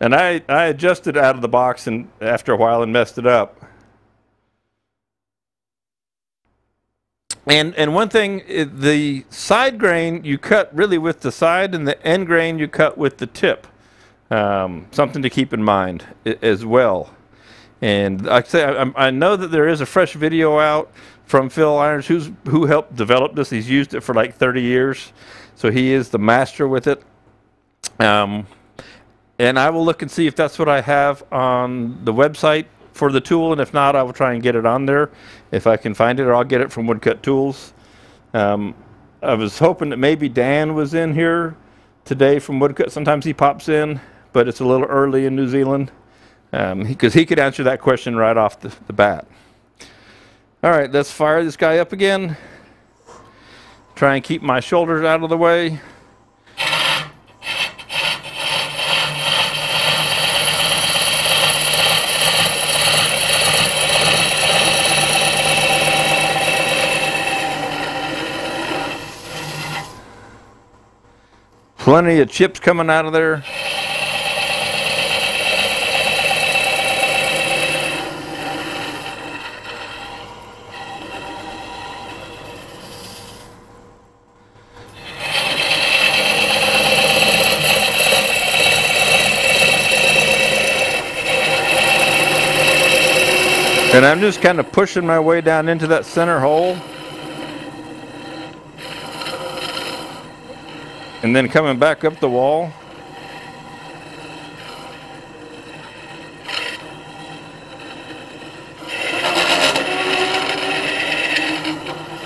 And I I adjusted out of the box and after a while and messed it up. And and one thing, the side grain you cut really with the side, and the end grain you cut with the tip. Um, something to keep in mind as well. And like I say, I, I, know that there is a fresh video out from Phil Irons, who's who helped develop this. He's used it for like 30 years, so he is the master with it. Um, and I will look and see if that's what I have on the website for the tool, and if not, I will try and get it on there if I can find it, or I'll get it from Woodcut Tools. Um, I was hoping that maybe Dan was in here today from Woodcut. Sometimes he pops in, but it's a little early in New Zealand because um, he, he, could answer that question right off the, the bat. All right, let's fire this guy up again. Try and keep my shoulders out of the way. Plenty of chips coming out of there. And I'm just kind of pushing my way down into that center hole. And then coming back up the wall.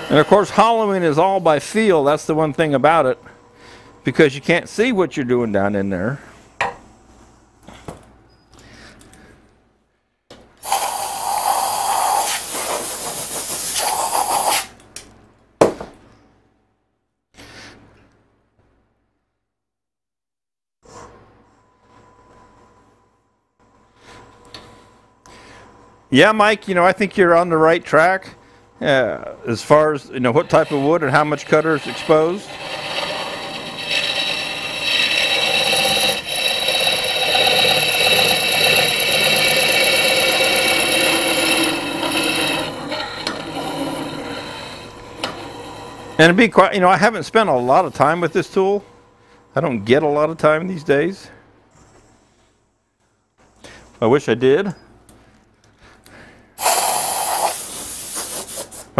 And of course, hollowing is all by feel. That's the one thing about it because you can't see what you're doing down in there. Yeah, Mike, you know, I think you're on the right track uh, as far as, you know, what type of wood and how much cutter is exposed. And to be quite, you know, I haven't spent a lot of time with this tool. I don't get a lot of time these days. I wish I did.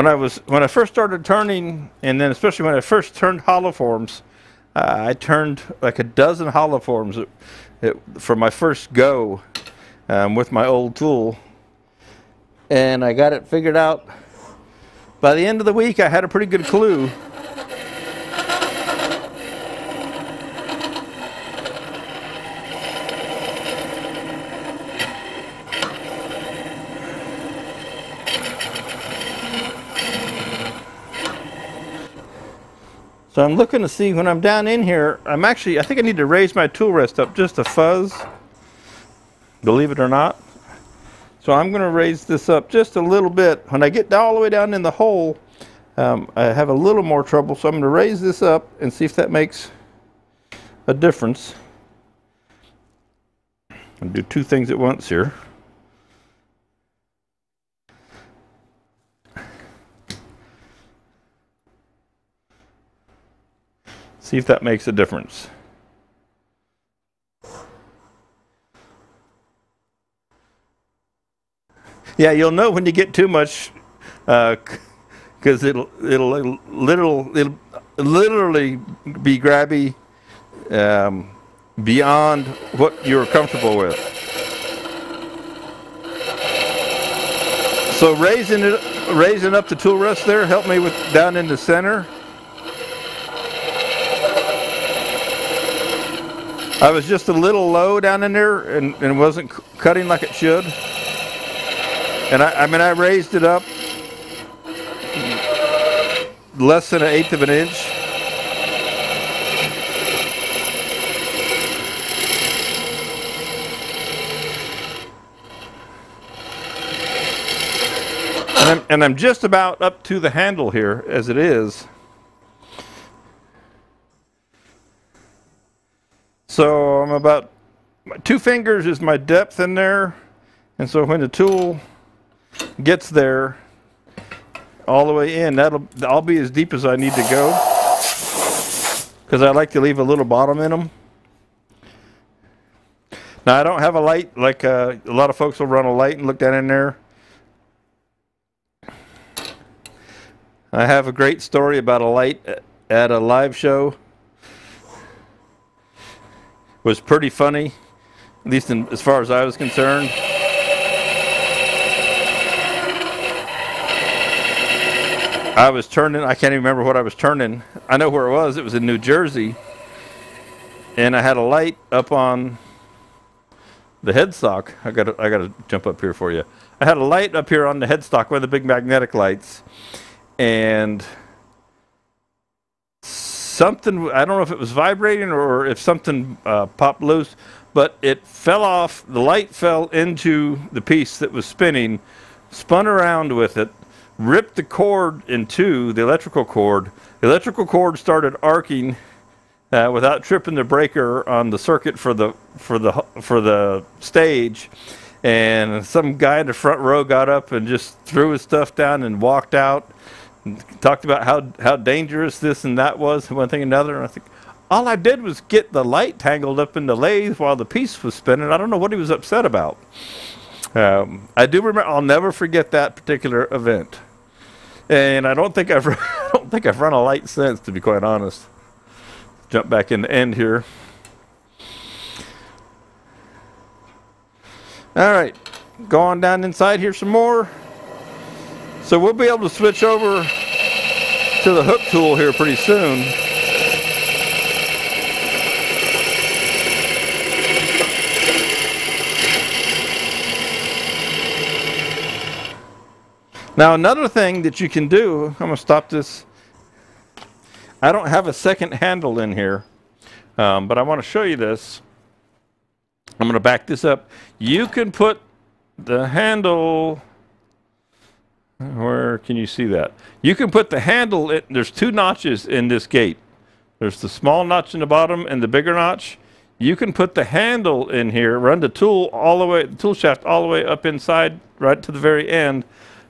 When I was when I first started turning, and then especially when I first turned hollow forms, uh, I turned like a dozen hollow forms it, for my first go um, with my old tool. And I got it figured out. By the end of the week, I had a pretty good clue So I'm looking to see when I'm down in here, I'm actually, I think I need to raise my tool rest up just a fuzz, believe it or not. So I'm going to raise this up just a little bit. When I get all the way down in the hole, um, I have a little more trouble. So I'm going to raise this up and see if that makes a difference. I'll do two things at once here. See if that makes a difference. Yeah, you'll know when you get too much, because uh, it'll it'll literal it'll literally be grabby um, beyond what you're comfortable with. So raising it, raising up the tool rest there, help me with down in the center. I was just a little low down in there and, and wasn't cutting like it should. And I, I mean, I raised it up less than an eighth of an inch. And I'm, and I'm just about up to the handle here as it is. So I'm about, two fingers is my depth in there. And so when the tool gets there all the way in, that'll, I'll be as deep as I need to go. Because I like to leave a little bottom in them. Now I don't have a light, like uh, a lot of folks will run a light and look down in there. I have a great story about a light at a live show was pretty funny, at least in, as far as I was concerned. I was turning, I can't even remember what I was turning. I know where it was, it was in New Jersey. And I had a light up on the headstock. I got I got to jump up here for you. I had a light up here on the headstock, one of the big magnetic lights, and something, I don't know if it was vibrating or if something uh, popped loose, but it fell off. The light fell into the piece that was spinning, spun around with it, ripped the cord in two, the electrical cord. The electrical cord started arcing uh, without tripping the breaker on the circuit for the for the for the stage. And some guy in the front row got up and just threw his stuff down and walked out talked about how, how dangerous this and that was, one thing and another. And I think all I did was get the light tangled up in the lathe while the piece was spinning. I don't know what he was upset about. Um, I do remember. I'll never forget that particular event, and I don't think I've I don't think I've run a light since, to be quite honest. Jump back in the end here. All right, go on down inside here some more. So we'll be able to switch over to the hook tool here pretty soon. Now another thing that you can do, I'm going to stop this. I don't have a second handle in here, um, but I want to show you this. I'm going to back this up. You can put the handle where can you see that? You can put the handle, there's two notches in this gate. There's the small notch in the bottom and the bigger notch. You can put the handle in here, run the tool all the way, the tool shaft all the way up inside, right to the very end.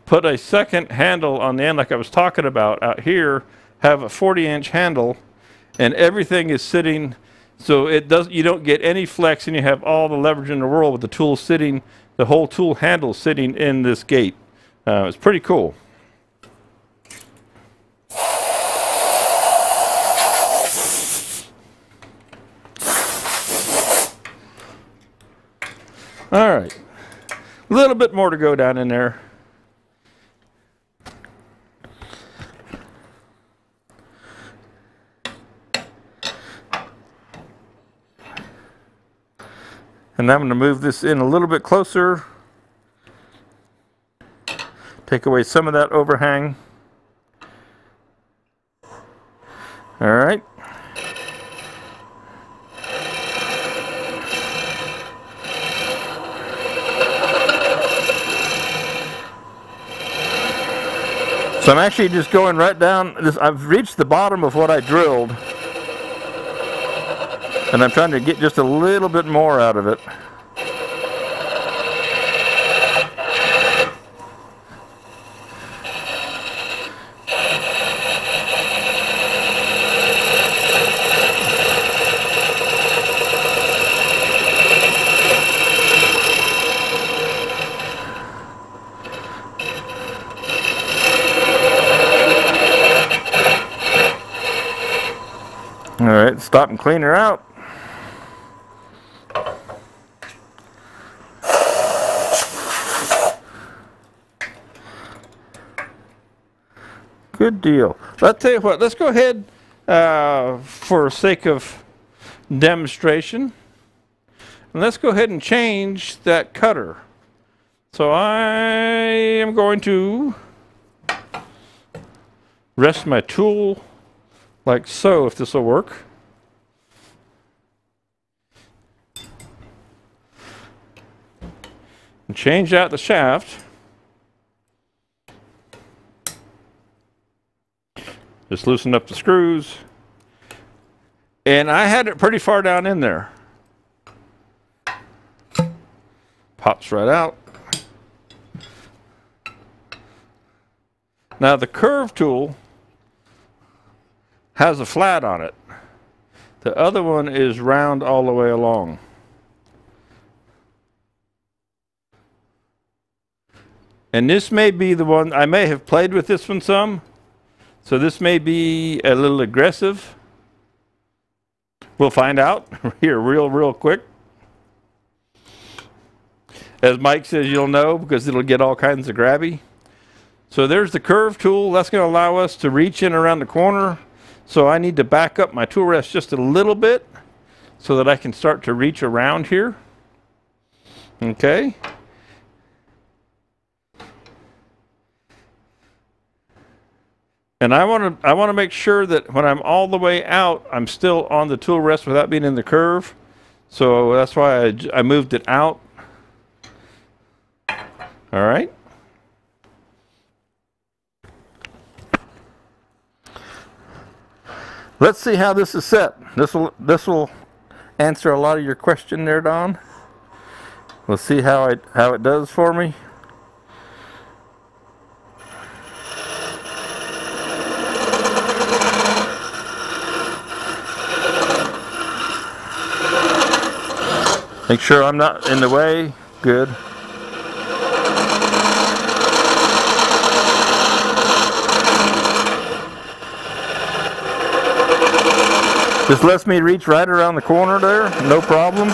Put a second handle on the end like I was talking about out here, have a 40 inch handle, and everything is sitting so it does you don't get any flex and you have all the leverage in the world with the tool sitting, the whole tool handle sitting in this gate. Uh, it's pretty cool. All right, a little bit more to go down in there. And I'm going to move this in a little bit closer Take away some of that overhang. All right. So I'm actually just going right down, this, I've reached the bottom of what I drilled. And I'm trying to get just a little bit more out of it. All right, stop and clean her out. Good deal. I'll tell you what, let's go ahead uh, for sake of demonstration. And let's go ahead and change that cutter. So I am going to rest my tool like so, if this will work. And change out the shaft. Just loosen up the screws. And I had it pretty far down in there. Pops right out. Now the curve tool has a flat on it. The other one is round all the way along. And this may be the one, I may have played with this one some, so this may be a little aggressive. We'll find out here real, real quick. As Mike says, you'll know because it'll get all kinds of grabby. So there's the curve tool. That's going to allow us to reach in around the corner so I need to back up my tool rest just a little bit so that I can start to reach around here. Okay. And I want to I want to make sure that when I'm all the way out, I'm still on the tool rest without being in the curve. So that's why I, I moved it out. All right. Let's see how this is set. This will this will answer a lot of your question there, Don. We'll see how it how it does for me. Make sure I'm not in the way. Good. This lets me reach right around the corner there, no problem.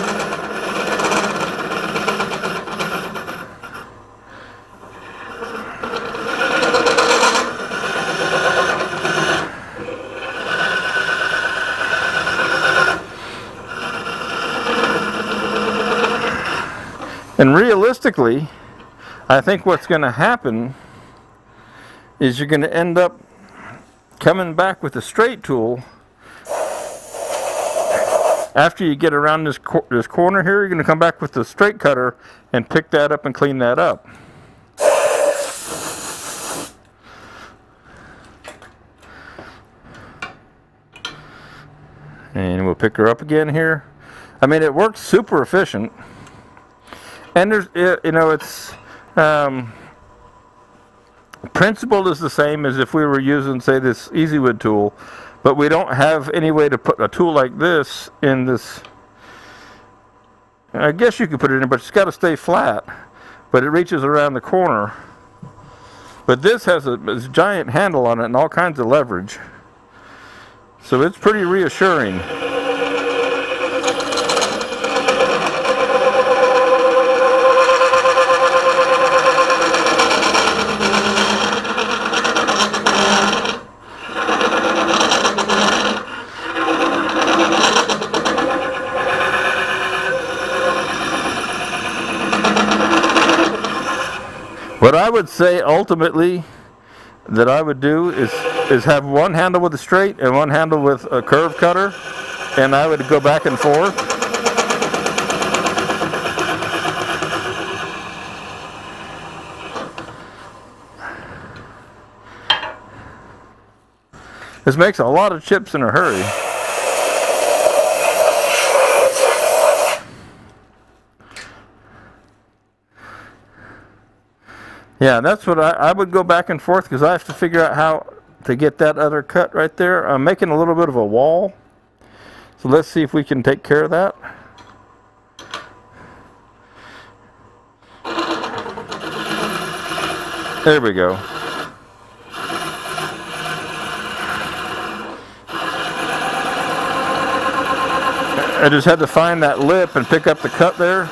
And realistically, I think what's going to happen is you're going to end up coming back with a straight tool after you get around this, cor this corner here, you're going to come back with the straight cutter and pick that up and clean that up. And we'll pick her up again here. I mean, it works super efficient. And there's, you know, it's, um, principle is the same as if we were using, say, this Easy Wood tool. But we don't have any way to put a tool like this in this. I guess you could put it in, but it's got to stay flat. But it reaches around the corner. But this has a, a giant handle on it and all kinds of leverage. So it's pretty reassuring. I would say ultimately that I would do is is have one handle with a straight and one handle with a curve cutter, and I would go back and forth. This makes a lot of chips in a hurry. Yeah, that's what I, I would go back and forth because I have to figure out how to get that other cut right there. I'm making a little bit of a wall. So let's see if we can take care of that. There we go. I just had to find that lip and pick up the cut there.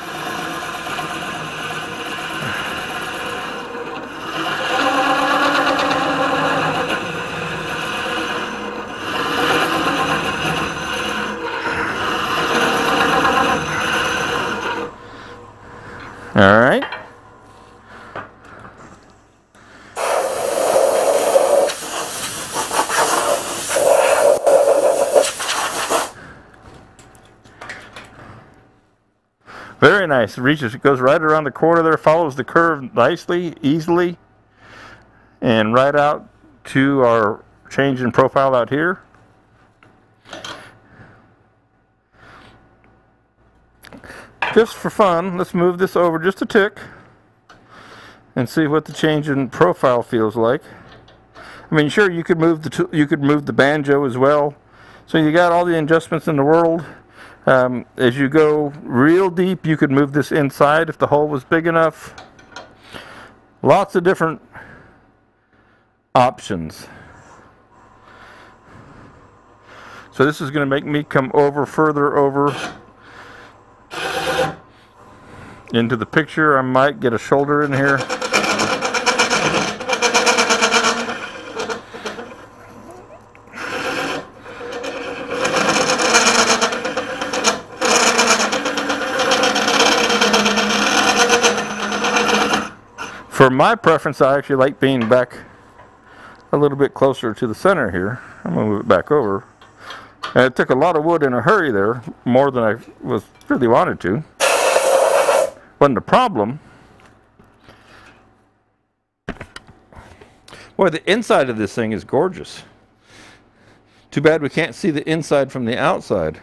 All right. Very nice. It reaches, it goes right around the corner there, follows the curve nicely, easily, and right out to our change in profile out here. just for fun, let's move this over just a tick and see what the change in profile feels like. I mean, sure, you could move the you could move the banjo as well. So you got all the adjustments in the world. Um, as you go real deep, you could move this inside if the hole was big enough. Lots of different options. So this is going to make me come over further over into the picture. I might get a shoulder in here. My preference, I actually like being back a little bit closer to the center here. I'm going to move it back over. And it took a lot of wood in a hurry there, more than I was really wanted to. Wasn't a problem. Boy, the inside of this thing is gorgeous. Too bad we can't see the inside from the outside.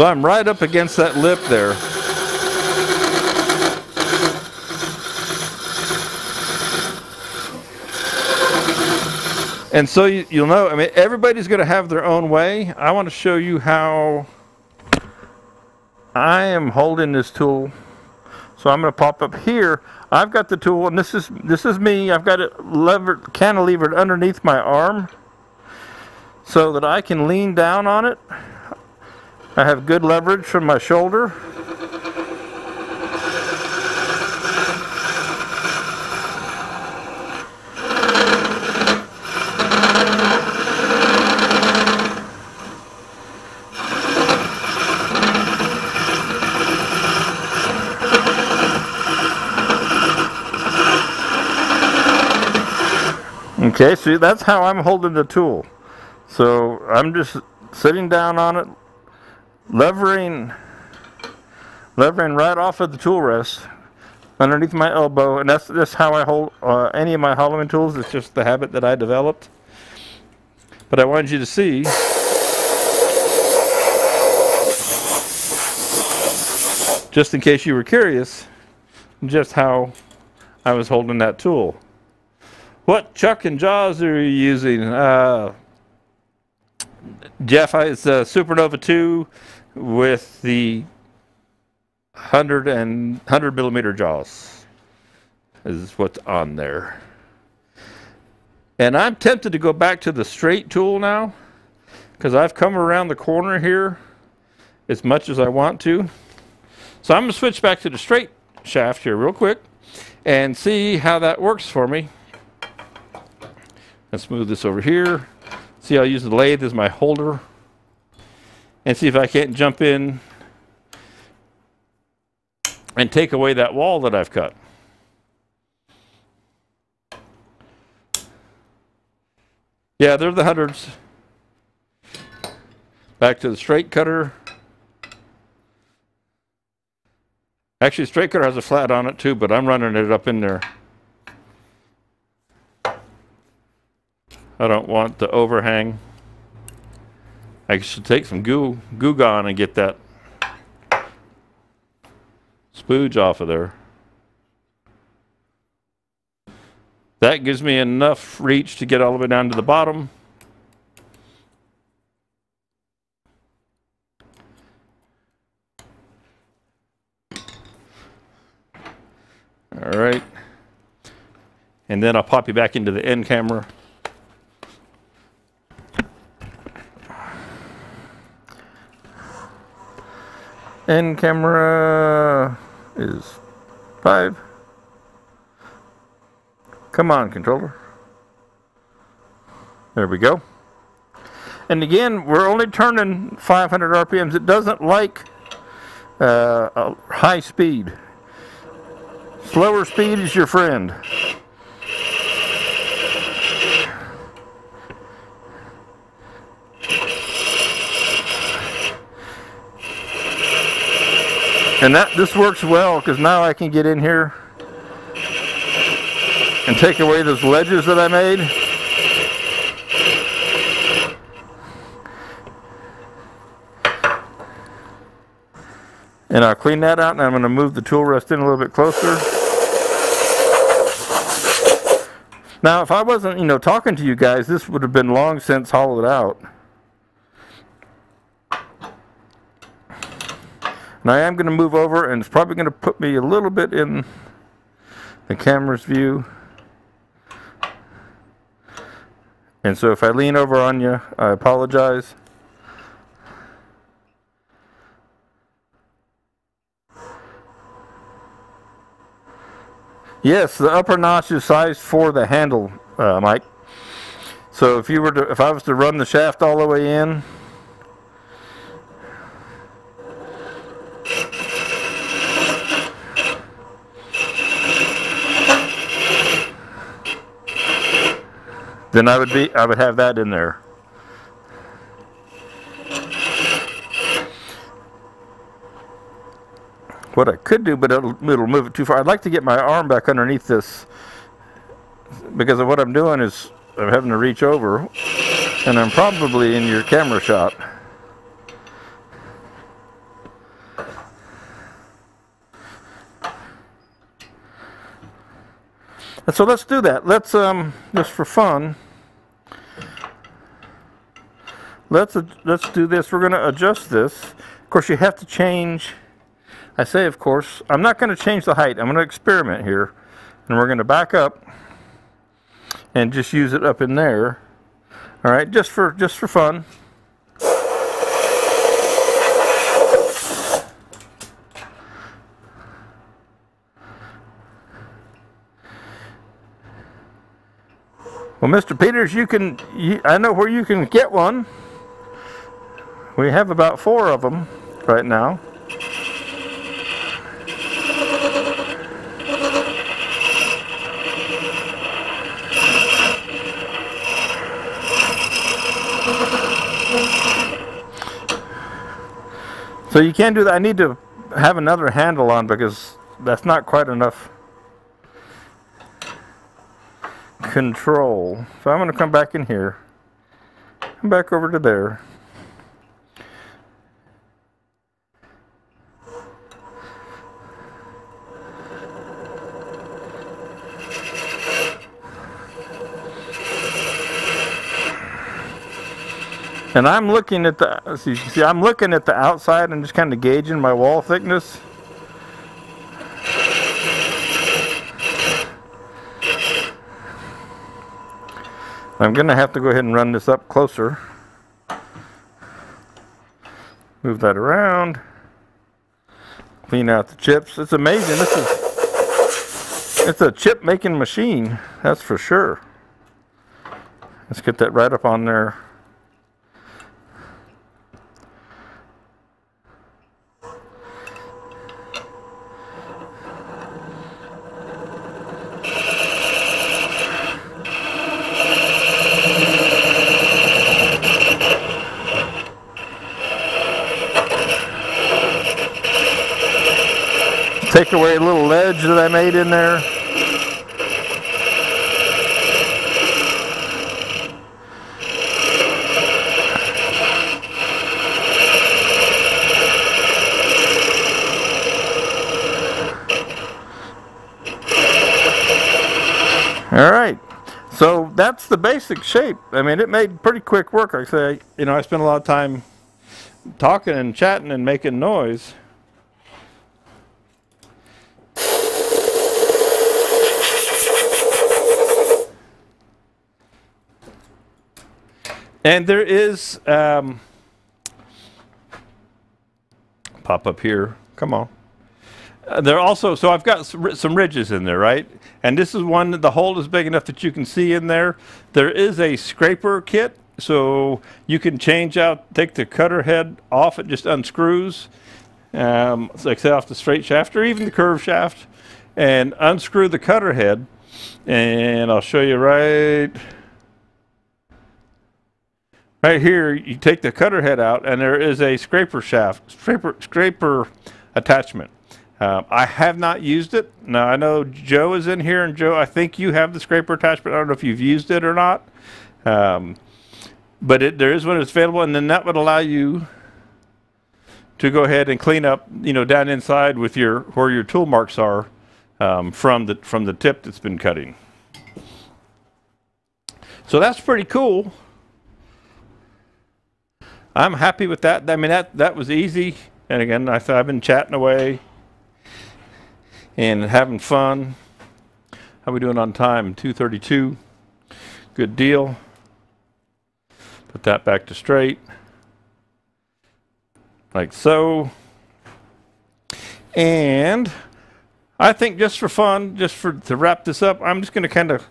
So I'm right up against that lip there. And so you, will know, I mean, everybody's going to have their own way. I want to show you how I am holding this tool. So I'm going to pop up here. I've got the tool, and this is this is me. I've got it levered, cantilevered underneath my arm so that I can lean down on it. I have good leverage from my shoulder. Okay, see, that's how I'm holding the tool. So I'm just sitting down on it, levering, levering right off of the tool rest underneath my elbow, and that's that's how I hold uh, any of my hollowing tools. It's just the habit that I developed. But I wanted you to see. Just in case you were curious, just how I was holding that tool. What chuck and jaws are you using? Uh, Jeff, it's a Supernova 2 with the 100 and 100 millimeter jaws is what's on there. And I'm tempted to go back to the straight tool now because I've come around the corner here as much as I want to. So I'm going to switch back to the straight shaft here real quick and see how that works for me. Let's move this over here. See, I'll use the lathe as my holder and see if I can't jump in and take away that wall that I've cut. Yeah, they're the hundreds. Back to the straight cutter. Actually, straight cutter has a flat on it too, but I'm running it up in there. I don't want the overhang. I should take some goo, goo gone and get that spooge off of there. That gives me enough reach to get all the way down to the bottom. All right. And then I'll pop you back into the end camera. End camera is five. Come on, controller. There we go. And again, we're only turning 500 RPMs. It doesn't like uh, high speed. Slower speed is your friend. And that this works well because now I can get in here and take away those ledges that I made. And I'll clean that out and I'm going to move the tool rest in a little bit closer. Now, if I wasn't, you know, talking to you guys, this would have been long since hollowed out. And I am going to move over and it's probably going to put me a little bit in the camera's view. And so if I lean over on you, I apologize. Yes, the upper notch is sized for the handle, uh, Mike. So if you were to, if I was to run the shaft all the way in, then I would be I would have that in there. What I could do, but it'll, it'll move it too far. I'd like to get my arm back underneath this because of what I'm doing is I'm having to reach over and I'm probably in your camera shot. So let's do that. Let's, um, just for fun, let's, let's do this. We're going to adjust this. Of course, you have to change, I say of course, I'm not going to change the height. I'm going to experiment here. And we're going to back up and just use it up in there. All right, just for, just for fun. Well, Mr. Peters, you can, you, I know where you can get one. We have about four of them right now. So you can't do that. I need to have another handle on because that's not quite enough control. So I'm going to come back in here. Come back over to there. And I'm looking at the see, see I'm looking at the outside and just kind of gauging my wall thickness. I'm going to have to go ahead and run this up closer. Move that around. Clean out the chips. It's amazing. This is it's a chip making machine. That's for sure. Let's get that right up on there. Take away a little ledge that I made in there. All right. So that's the basic shape. I mean, it made pretty quick work. Like I say, you know, I spent a lot of time talking and chatting and making noise. And there is, um, pop up here, come on. Uh, there also, so I've got some, ridges in there, right? And this is one, the hole is big enough that you can see in there. There is a scraper kit, so you can change out, take the cutter head off, it just unscrews, um, like say off the straight shaft or even the curved shaft, and unscrew the cutter head. And I'll show you right, right here, you take the cutter head out and there is a scraper shaft, scraper, scraper attachment. Um, I have not used it. Now I know Joe is in here, and Joe, I think you have the scraper attachment. I don't know if you've used it or not, um, but it, there is one that's available, and then that would allow you to go ahead and clean up, you know, down inside with your where your tool marks are um, from the from the tip that's been cutting. So that's pretty cool. I'm happy with that. I mean, that that was easy. And again, I I've been chatting away and having fun. How we doing on time? 232. Good deal. Put that back to straight. Like so. And I think just for fun, just for to wrap this up, I'm just going to kind of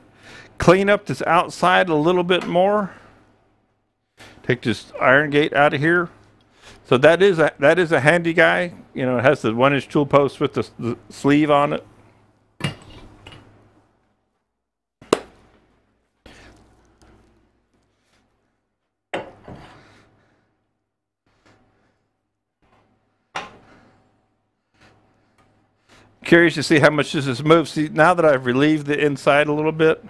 clean up this outside a little bit more. Take this iron gate out of here. So that is a that is a handy guy. You know, it has the one inch tool post with the, the sleeve on it. Curious to see how much this has moved. See, now that I've relieved the inside a little bit,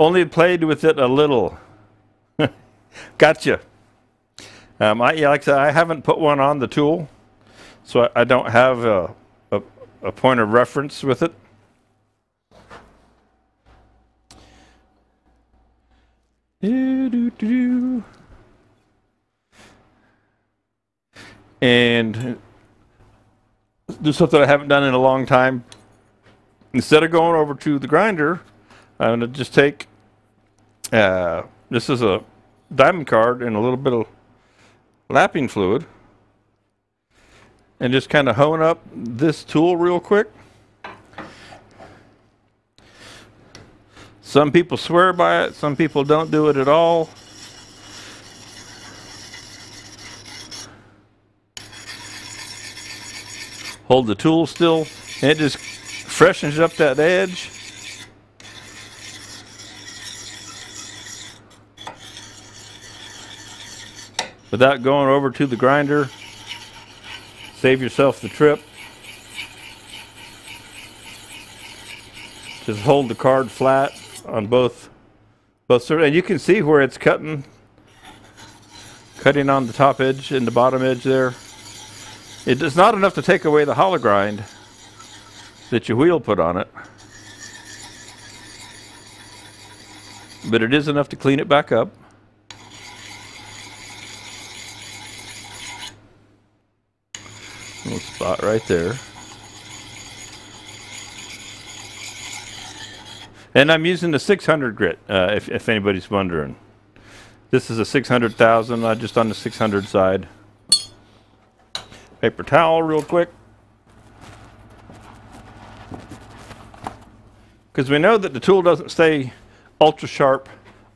only played with it a little. gotcha. Um, I, yeah, like I said, I haven't put one on the tool, so I, I don't have a, a, a, point of reference with it. Do, do, do, and do something I haven't done in a long time. Instead of going over to the grinder, I'm going to just take, uh, this is a diamond card and a little bit of lapping fluid and just kind of hone up this tool real quick. Some people swear by it, some people don't do it at all. Hold the tool still, and it just freshens up that edge. Without going over to the grinder. Save yourself the trip. Just hold the card flat on both both sides. And you can see where it's cutting cutting on the top edge and the bottom edge there. It is not enough to take away the hollow grind that your wheel put on it. But it is enough to clean it back up. Little spot right there. And I'm using the 600 grit, uh, if, if anybody's wondering. This is a 600,000, uh, just on the 600 side. Paper towel real quick. Because we know that the tool doesn't stay ultra sharp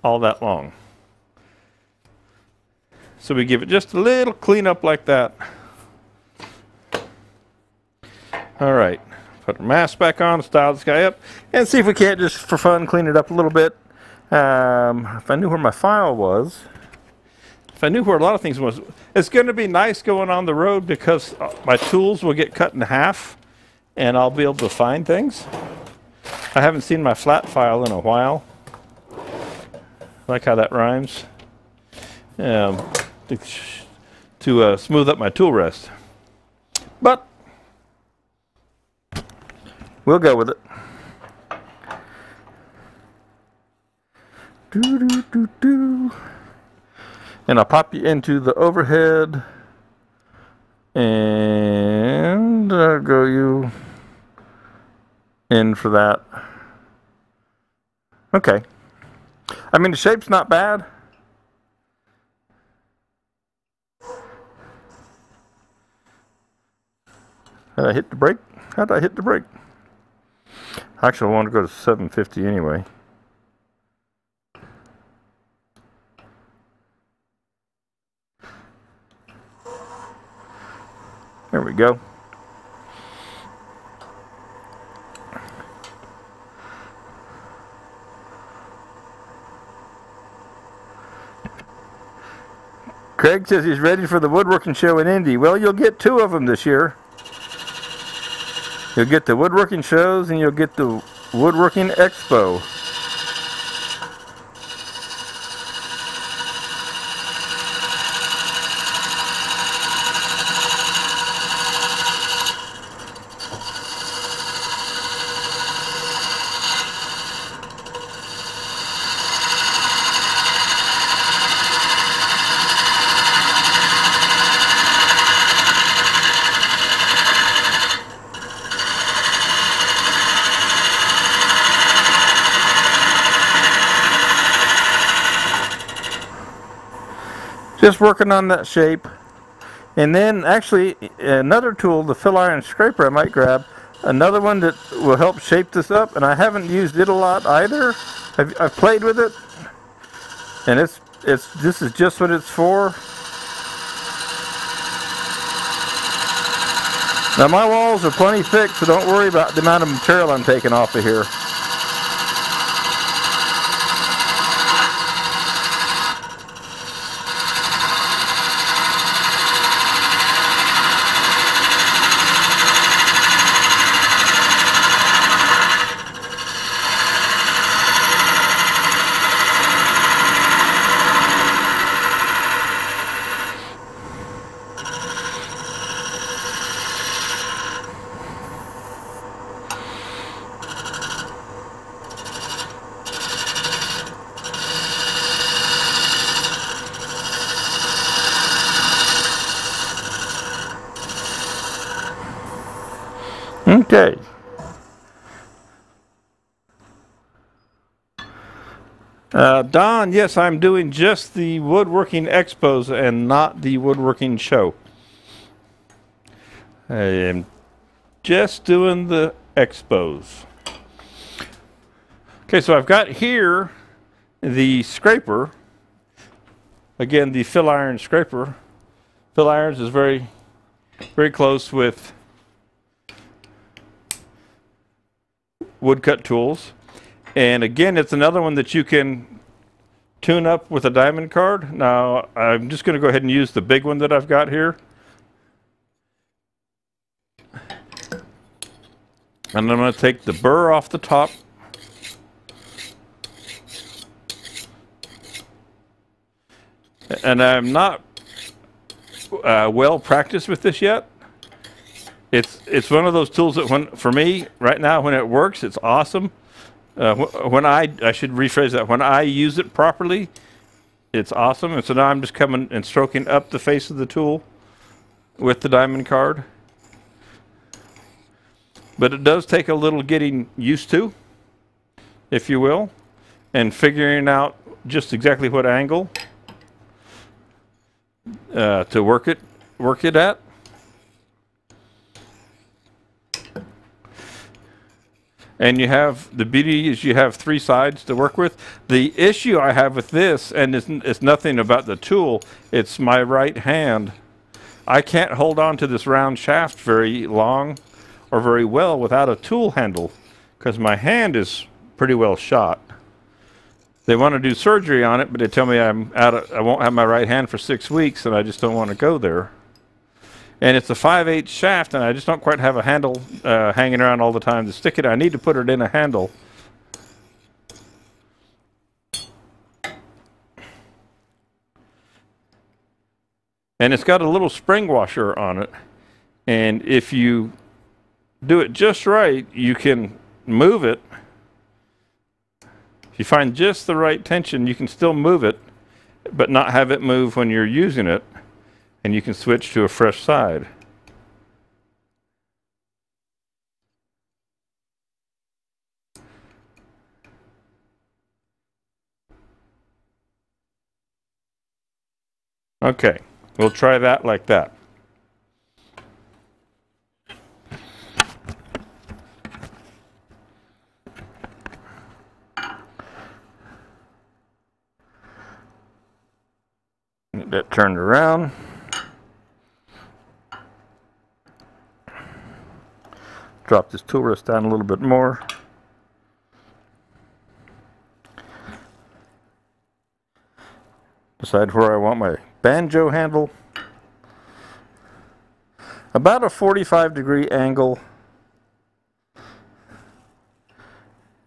all that long. So we give it just a little cleanup like that. All right, put our mask back on, style this guy up, and see if we can't just for fun clean it up a little bit. Um, if I knew where my file was, if I knew where a lot of things was, it's going to be nice going on the road because uh, my tools will get cut in half and I'll be able to find things. I haven't seen my flat file in a while. like how that rhymes. Um, to, to uh, smooth up my tool rest. But we'll go with it. Do, do, do, do. And I'll pop you into the overhead and I'll go you in for that. Okay. I mean, the shape's not bad. Did I hit the brake? How did I hit the brake? Actually, I want to go to 750 anyway. There we go. Craig says he's ready for the woodworking show in Indy. Well, you'll get two of them this year. You'll get the woodworking shows and you'll get the woodworking expo. Just working on that shape. And then actually another tool the Phil Iron scraper I might grab another one that will help shape this up and I haven't used it a lot either. I've, I've played with it and it's it's this is just what it's for. Now my walls are plenty thick so don't worry about the amount of material I'm taking off of here Okay. Uh, Don, yes, I'm doing just the woodworking expos and not the woodworking show. I am just doing the expos. Okay, so I've got here the scraper. Again, the Phil Iron scraper. Phil Irons is very, very close with woodcut tools. And again, it's another one that you can tune up with a diamond card. Now, I'm just going to go ahead and use the big one that I've got here. And I'm going to take the burr off the top. And I'm not uh, well practiced with this yet it's it's one of those tools that when for me right now when it works it's awesome. Uh, wh when I I should rephrase that when I use it properly it's awesome. And so now I'm just coming and stroking up the face of the tool with the diamond card. But it does take a little getting used to if you will and figuring out just exactly what angle uh, to work it work it at and you have the beauty is you have three sides to work with. The issue I have with this, and it's, it's nothing about the tool, it's my right hand. I can't hold on to this round shaft very long or very well without a tool handle because my hand is pretty well shot. They want to do surgery on it, but they tell me I'm out of, I won't have my right hand for six weeks, and I just don't want to go there. And it's a 5 8 shaft, and I just don't quite have a handle uh, hanging around all the time to stick it. I need to put it in a handle. And it's got a little spring washer on it. And if you do it just right, you can move it. If you find just the right tension, you can still move it, but not have it move when you're using it. And you can switch to a fresh side. Okay, we'll try that like that. Get that turned around. Drop this tool rest down a little bit more. Decide where I want my banjo handle. About a 45 degree angle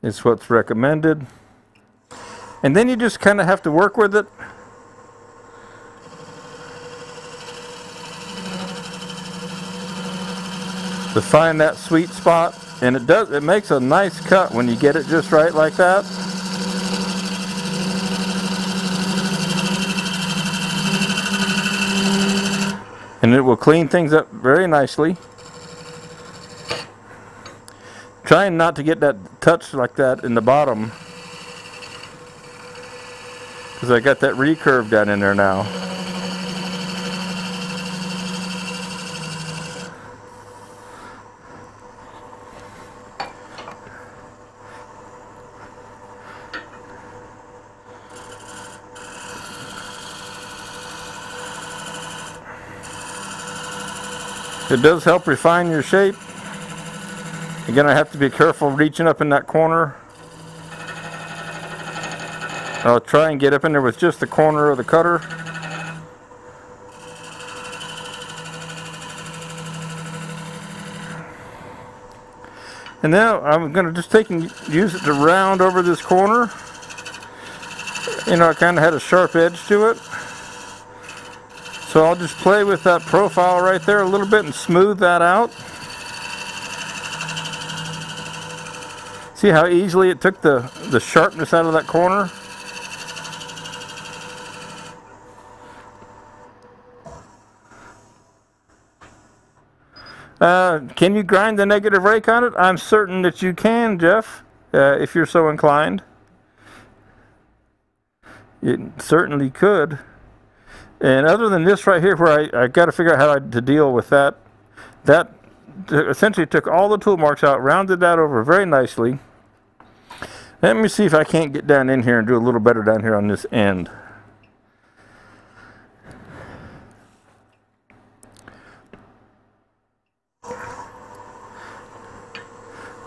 is what's recommended. And then you just kind of have to work with it. To find that sweet spot. And it does, it makes a nice cut when you get it just right like that. and it will clean things up very nicely. Trying not to get that touch like that in the bottom because I got that recurve down in there now. It does help refine your shape. Again, I have to be careful reaching up in that corner. I'll try and get up in there with just the corner of the cutter. And now I'm going to just take and use it to round over this corner. You know, it kind of had a sharp edge to it. So I'll just play with that profile right there a little bit and smooth that out. See how easily it took the, the sharpness out of that corner? Uh, can you grind the negative rake on it? I'm certain that you can, Jeff, uh, if you're so inclined. It certainly could. And other than this right here, where I, I got to figure out how to deal with that, that essentially took all the tool marks out, rounded that over very nicely. Let me see if I can't get down in here and do a little better down here on this end.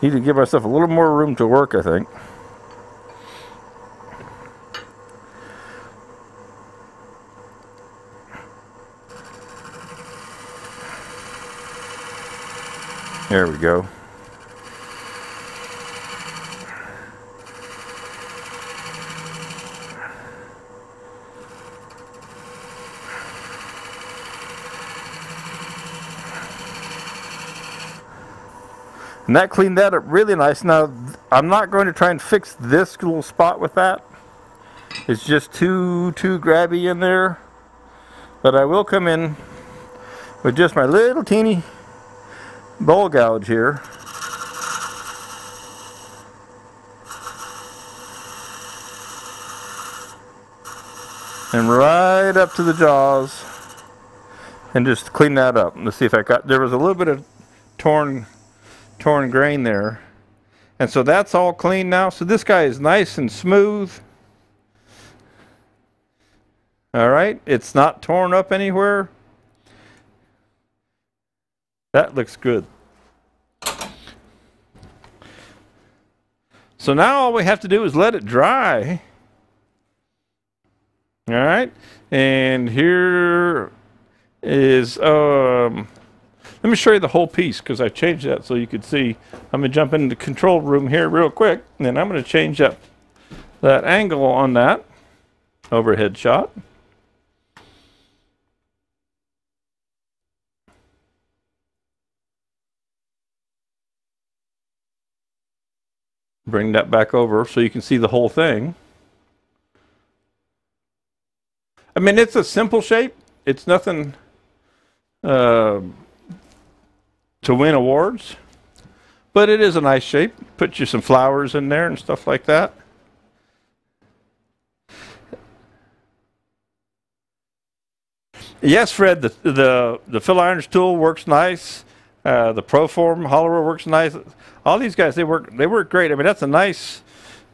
Need to give myself a little more room to work, I think. There we go. And that cleaned that up really nice. Now, I'm not going to try and fix this little spot with that. It's just too, too grabby in there. But I will come in with just my little teeny bowl gouge here. And right up to the jaws and just clean that up. Let's see if I got, there was a little bit of torn, torn grain there. And so that's all clean now. So this guy is nice and smooth. All right, it's not torn up anywhere. That looks good. So now all we have to do is let it dry. All right, and here is, um, let me show you the whole piece because I changed that so you could see. I'm going to jump into the control room here real quick, and then I'm going to change up that angle on that overhead shot. Bring that back over so you can see the whole thing. I mean, it's a simple shape. It's nothing uh, to win awards, but it is a nice shape. Put you some flowers in there and stuff like that. Yes, Fred, the the the Phil Irons tool works nice. Uh, the Pro-Forme Hollower works nice. All these guys, they work they work great. I mean, that's a nice.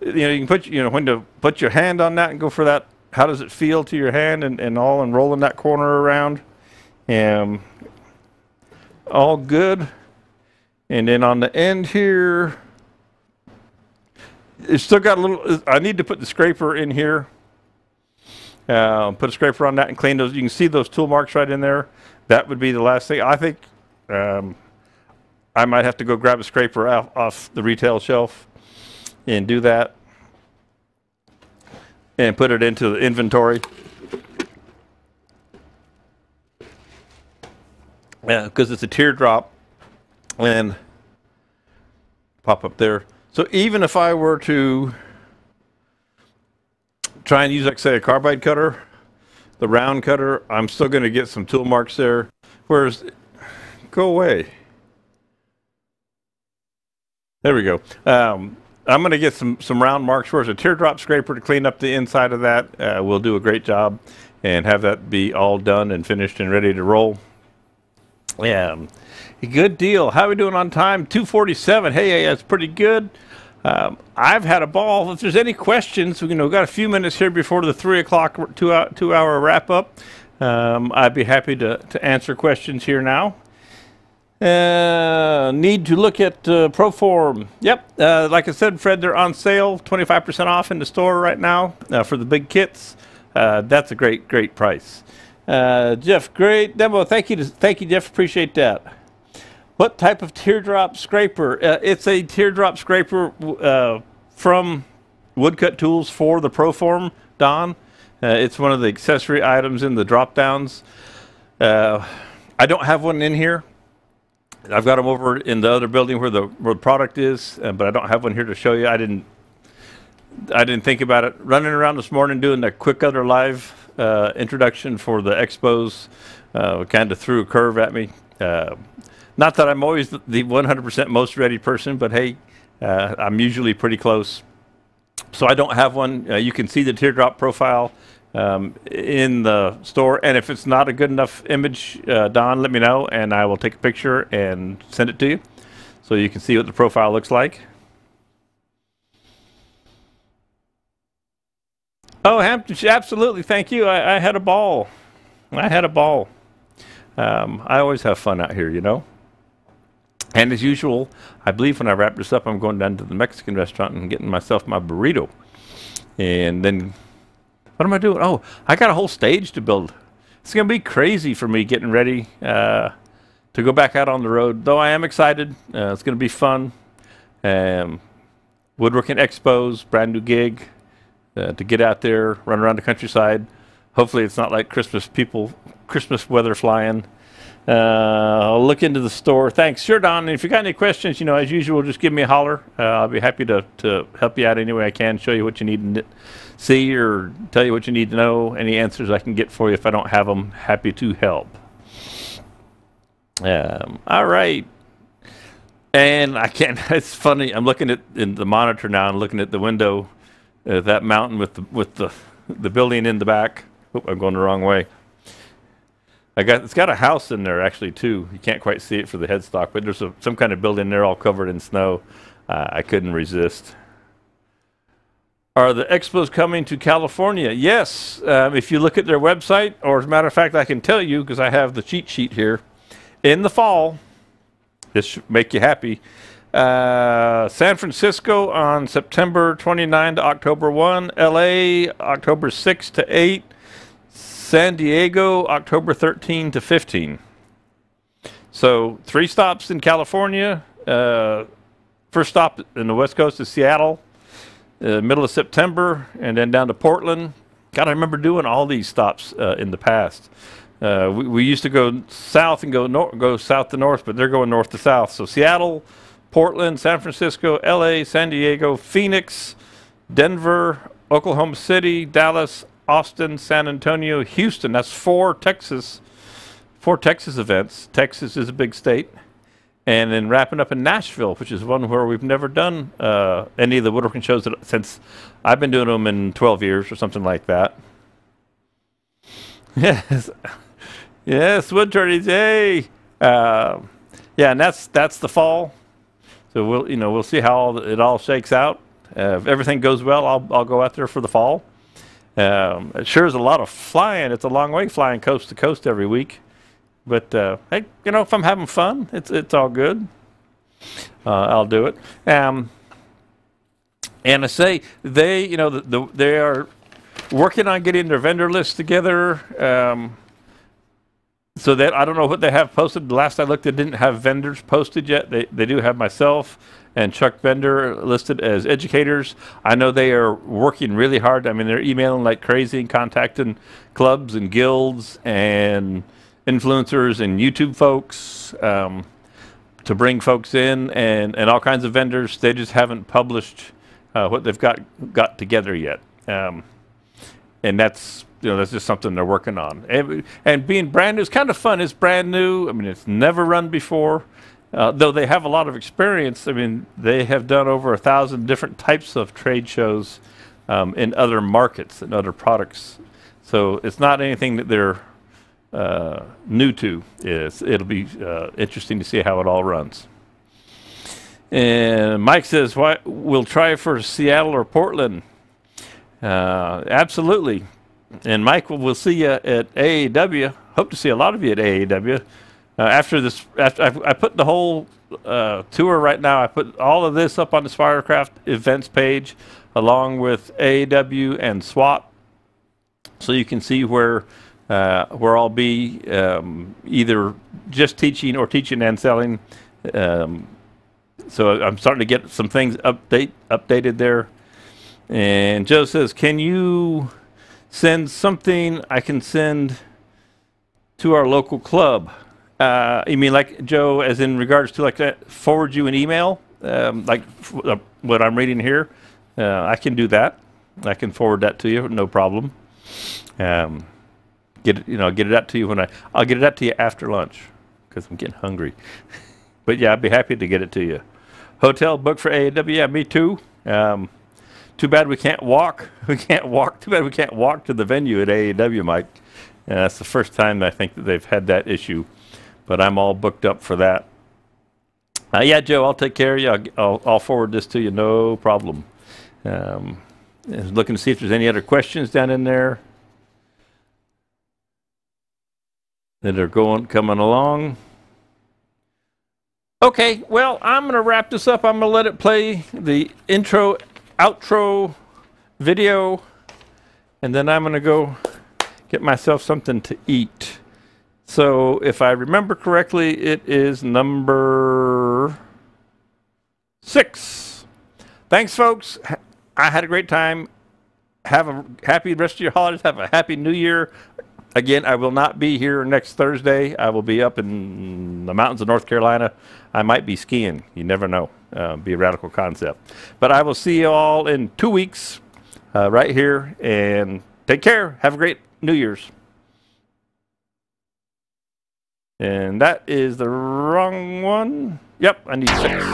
You know, you can put you know when to put your hand on that and go for that. How does it feel to your hand and, and all and rolling that corner around, and all good. And then on the end here, it's still got a little. I need to put the scraper in here. Uh, put a scraper on that and clean those. You can see those tool marks right in there. That would be the last thing. I think um, I might have to go grab a scraper off, off the retail shelf and do that and put it into the inventory. Yeah, because it's a teardrop and pop up there. So even if I were to try and use, like say, a carbide cutter, the round cutter, I'm still going to get some tool marks there. Whereas Go away. There we go. Um, I'm going to get some, some round marks for us. A teardrop scraper to clean up the inside of that. Uh, we'll do a great job and have that be all done and finished and ready to roll. Yeah, good deal. How are we doing on time? 247. Hey, that's pretty good. Um, I've had a ball. If there's any questions, you know, we've got a few minutes here before the three o'clock two hour, two hour wrap up. Um, I'd be happy to, to answer questions here now. Uh, need to look at uh, Pro-Forme. Yep, uh, like I said, Fred, they're on sale, 25% off in the store right now uh, for the big kits. Uh, that's a great, great price. Uh, Jeff, great demo. Thank you, to, thank you, Jeff. Appreciate that. What type of teardrop scraper? it's a teardrop scraper from Woodcut Tools for the Pro-Forme, Don. it's one of the accessory items in the drop downs. I don't have one in here. I've got them over in the other building where the where the product is, uh, but I don't have one here to show you. I didn't I didn't think about it. Running around this morning doing the quick other live uh, introduction for the expos uh, kind of threw a curve at me. Uh, not that I'm always the 100% most ready person, but hey, uh, I'm usually pretty close. So I don't have one. Uh, you can see the teardrop profile um, in the store. And if it's not a good enough image, uh, Don, let me know, and I will take a picture and send it to you so you can see what the profile looks like. Oh, absolutely. Thank you. I, I, had a ball. I had a ball. Um, I always have fun out here, you know. And as usual, I believe when I wrap this up, I'm going down to the Mexican restaurant and getting myself my burrito. And then what am I doing? Oh, I got a whole stage to build. It's going to be crazy for me getting ready uh, to go back out on the road. Though I am excited. Uh, it's going to be fun. Um, woodworking expos, brand new gig uh, to get out there, run around the countryside. Hopefully, it's not like Christmas people, Christmas weather flying. Uh, I'll look into the store. Thanks. Sure, Don. If you got any questions, you know, as usual, just give me a holler. Uh, I'll be happy to, to help you out any way I can, show you what you need see or tell you what you need to know. Any answers I can get for you if I don't have them, happy to help. Um, all right. And I can't, it's funny, I'm looking at in the monitor now and looking at the window, uh, that mountain with the, with the, the building in the back. Oh, I'm going the wrong way. I got, it's got a house in there actually too. You can't quite see it for the headstock, but there's a, some kind of building there all covered in snow. uh, I couldn't resist. Are the expos coming to California? Yes. Um, if you look at their website, or as a matter of fact, I can tell you because I have the cheat sheet here. In the fall, this should make you happy. Uh, San Francisco on September 29 to October 1. LA October 6 to 8. San Diego October 13 to 15. So three stops in California. Uh, first stop in the West Coast is Seattle uh, middle of September, and then down to Portland. God, I remember doing all these stops uh, in the past. Uh, we, we, used to go south and go nor- go south to north, but they're going north to south. So Seattle, Portland, San Francisco, L.A., San Diego, Phoenix, Denver, Oklahoma City, Dallas, Austin, San Antonio, Houston. That's four Texas, four Texas events. Texas is a big state and then wrapping up in Nashville, which is one where we've never done uh, any of the woodworking shows that, since I've been doing them in 12 years or something like that. Yes, yes, wood tourneys, yay! Uh, yeah, and that's that's the fall. So we'll you know we'll see how it all shakes out. Uh, if everything goes well, I'll I'll go out there for the fall. Um, it sure is a lot of flying. It's a long way flying coast to coast every week. But uh, hey, you know, if I'm having fun, it's it's all good. Uh, I'll do it. Um, and I say they, you know, the, the, they are working on getting their vendor list together. Um, so that I don't know what they have posted. The last I looked, they didn't have vendors posted yet. They they do have myself and Chuck Bender listed as educators. I know they are working really hard. I mean, they're emailing like crazy and contacting clubs and guilds and influencers and YouTube folks um, to bring folks in and, and all kinds of vendors. They just haven't published uh, what they've got got together yet. Um, and that's you know that's just something they're working on. And, and being brand new is kind of fun. It's brand new. I mean, it's never run before. Uh, though they have a lot of experience, I mean, they have done over a thousand different types of trade shows um, in other markets and other products. So it's not anything that they're uh, new to is it'll be uh, interesting to see how it all runs. And Mike says, "Why we'll try for Seattle or Portland." Uh, absolutely. And Mike, we'll, see you at AAW. Hope to see a lot of you at AAW. Uh, after this, after I, I put the whole uh, tour right now, I put all of this up on the Spiracraft events page, along with AAW and SWAT, so you can see where uh, where I'll be um, either just teaching or teaching and selling. Um, so I'm starting to get some things update updated there. And Joe says, "Can you send something I can send to our local club?" Uh, you mean like Joe, as in regards to like that, forward you an email, um, like uh, what I'm reading here? Uh, I can do that. I can forward that to you, no problem. Um, Get it, you know, get it out to you when I. I'll get it out to you after lunch because I'm getting hungry. but yeah, I'd be happy to get it to you. Hotel booked for AAW. Yeah, me too. Um, too bad we can't walk. We can't walk. Too bad we can't walk to the venue at AAW, Mike. And that's the first time I think that they've had that issue. But I'm all booked up for that. Uh, yeah, Joe, I'll take care of you. I'll, I'll, I'll forward this to you, no problem. Um, looking to see if there's any other questions down in there. That are going coming along. Okay, well, I'm going to wrap this up. I'm going to let it play the intro, outro video, and then I'm going to go get myself something to eat. So, if I remember correctly, it is number six. Thanks, folks. I had a great time. Have a happy rest of your holidays. Have a happy new year. Again, I will not be here next Thursday. I will be up in the mountains of North Carolina. I might be skiing. You never know. Uh, be a radical concept. But I will see you all in two weeks uh, right here. And take care. Have a great New Year's. And that is the wrong one. Yep, I need six.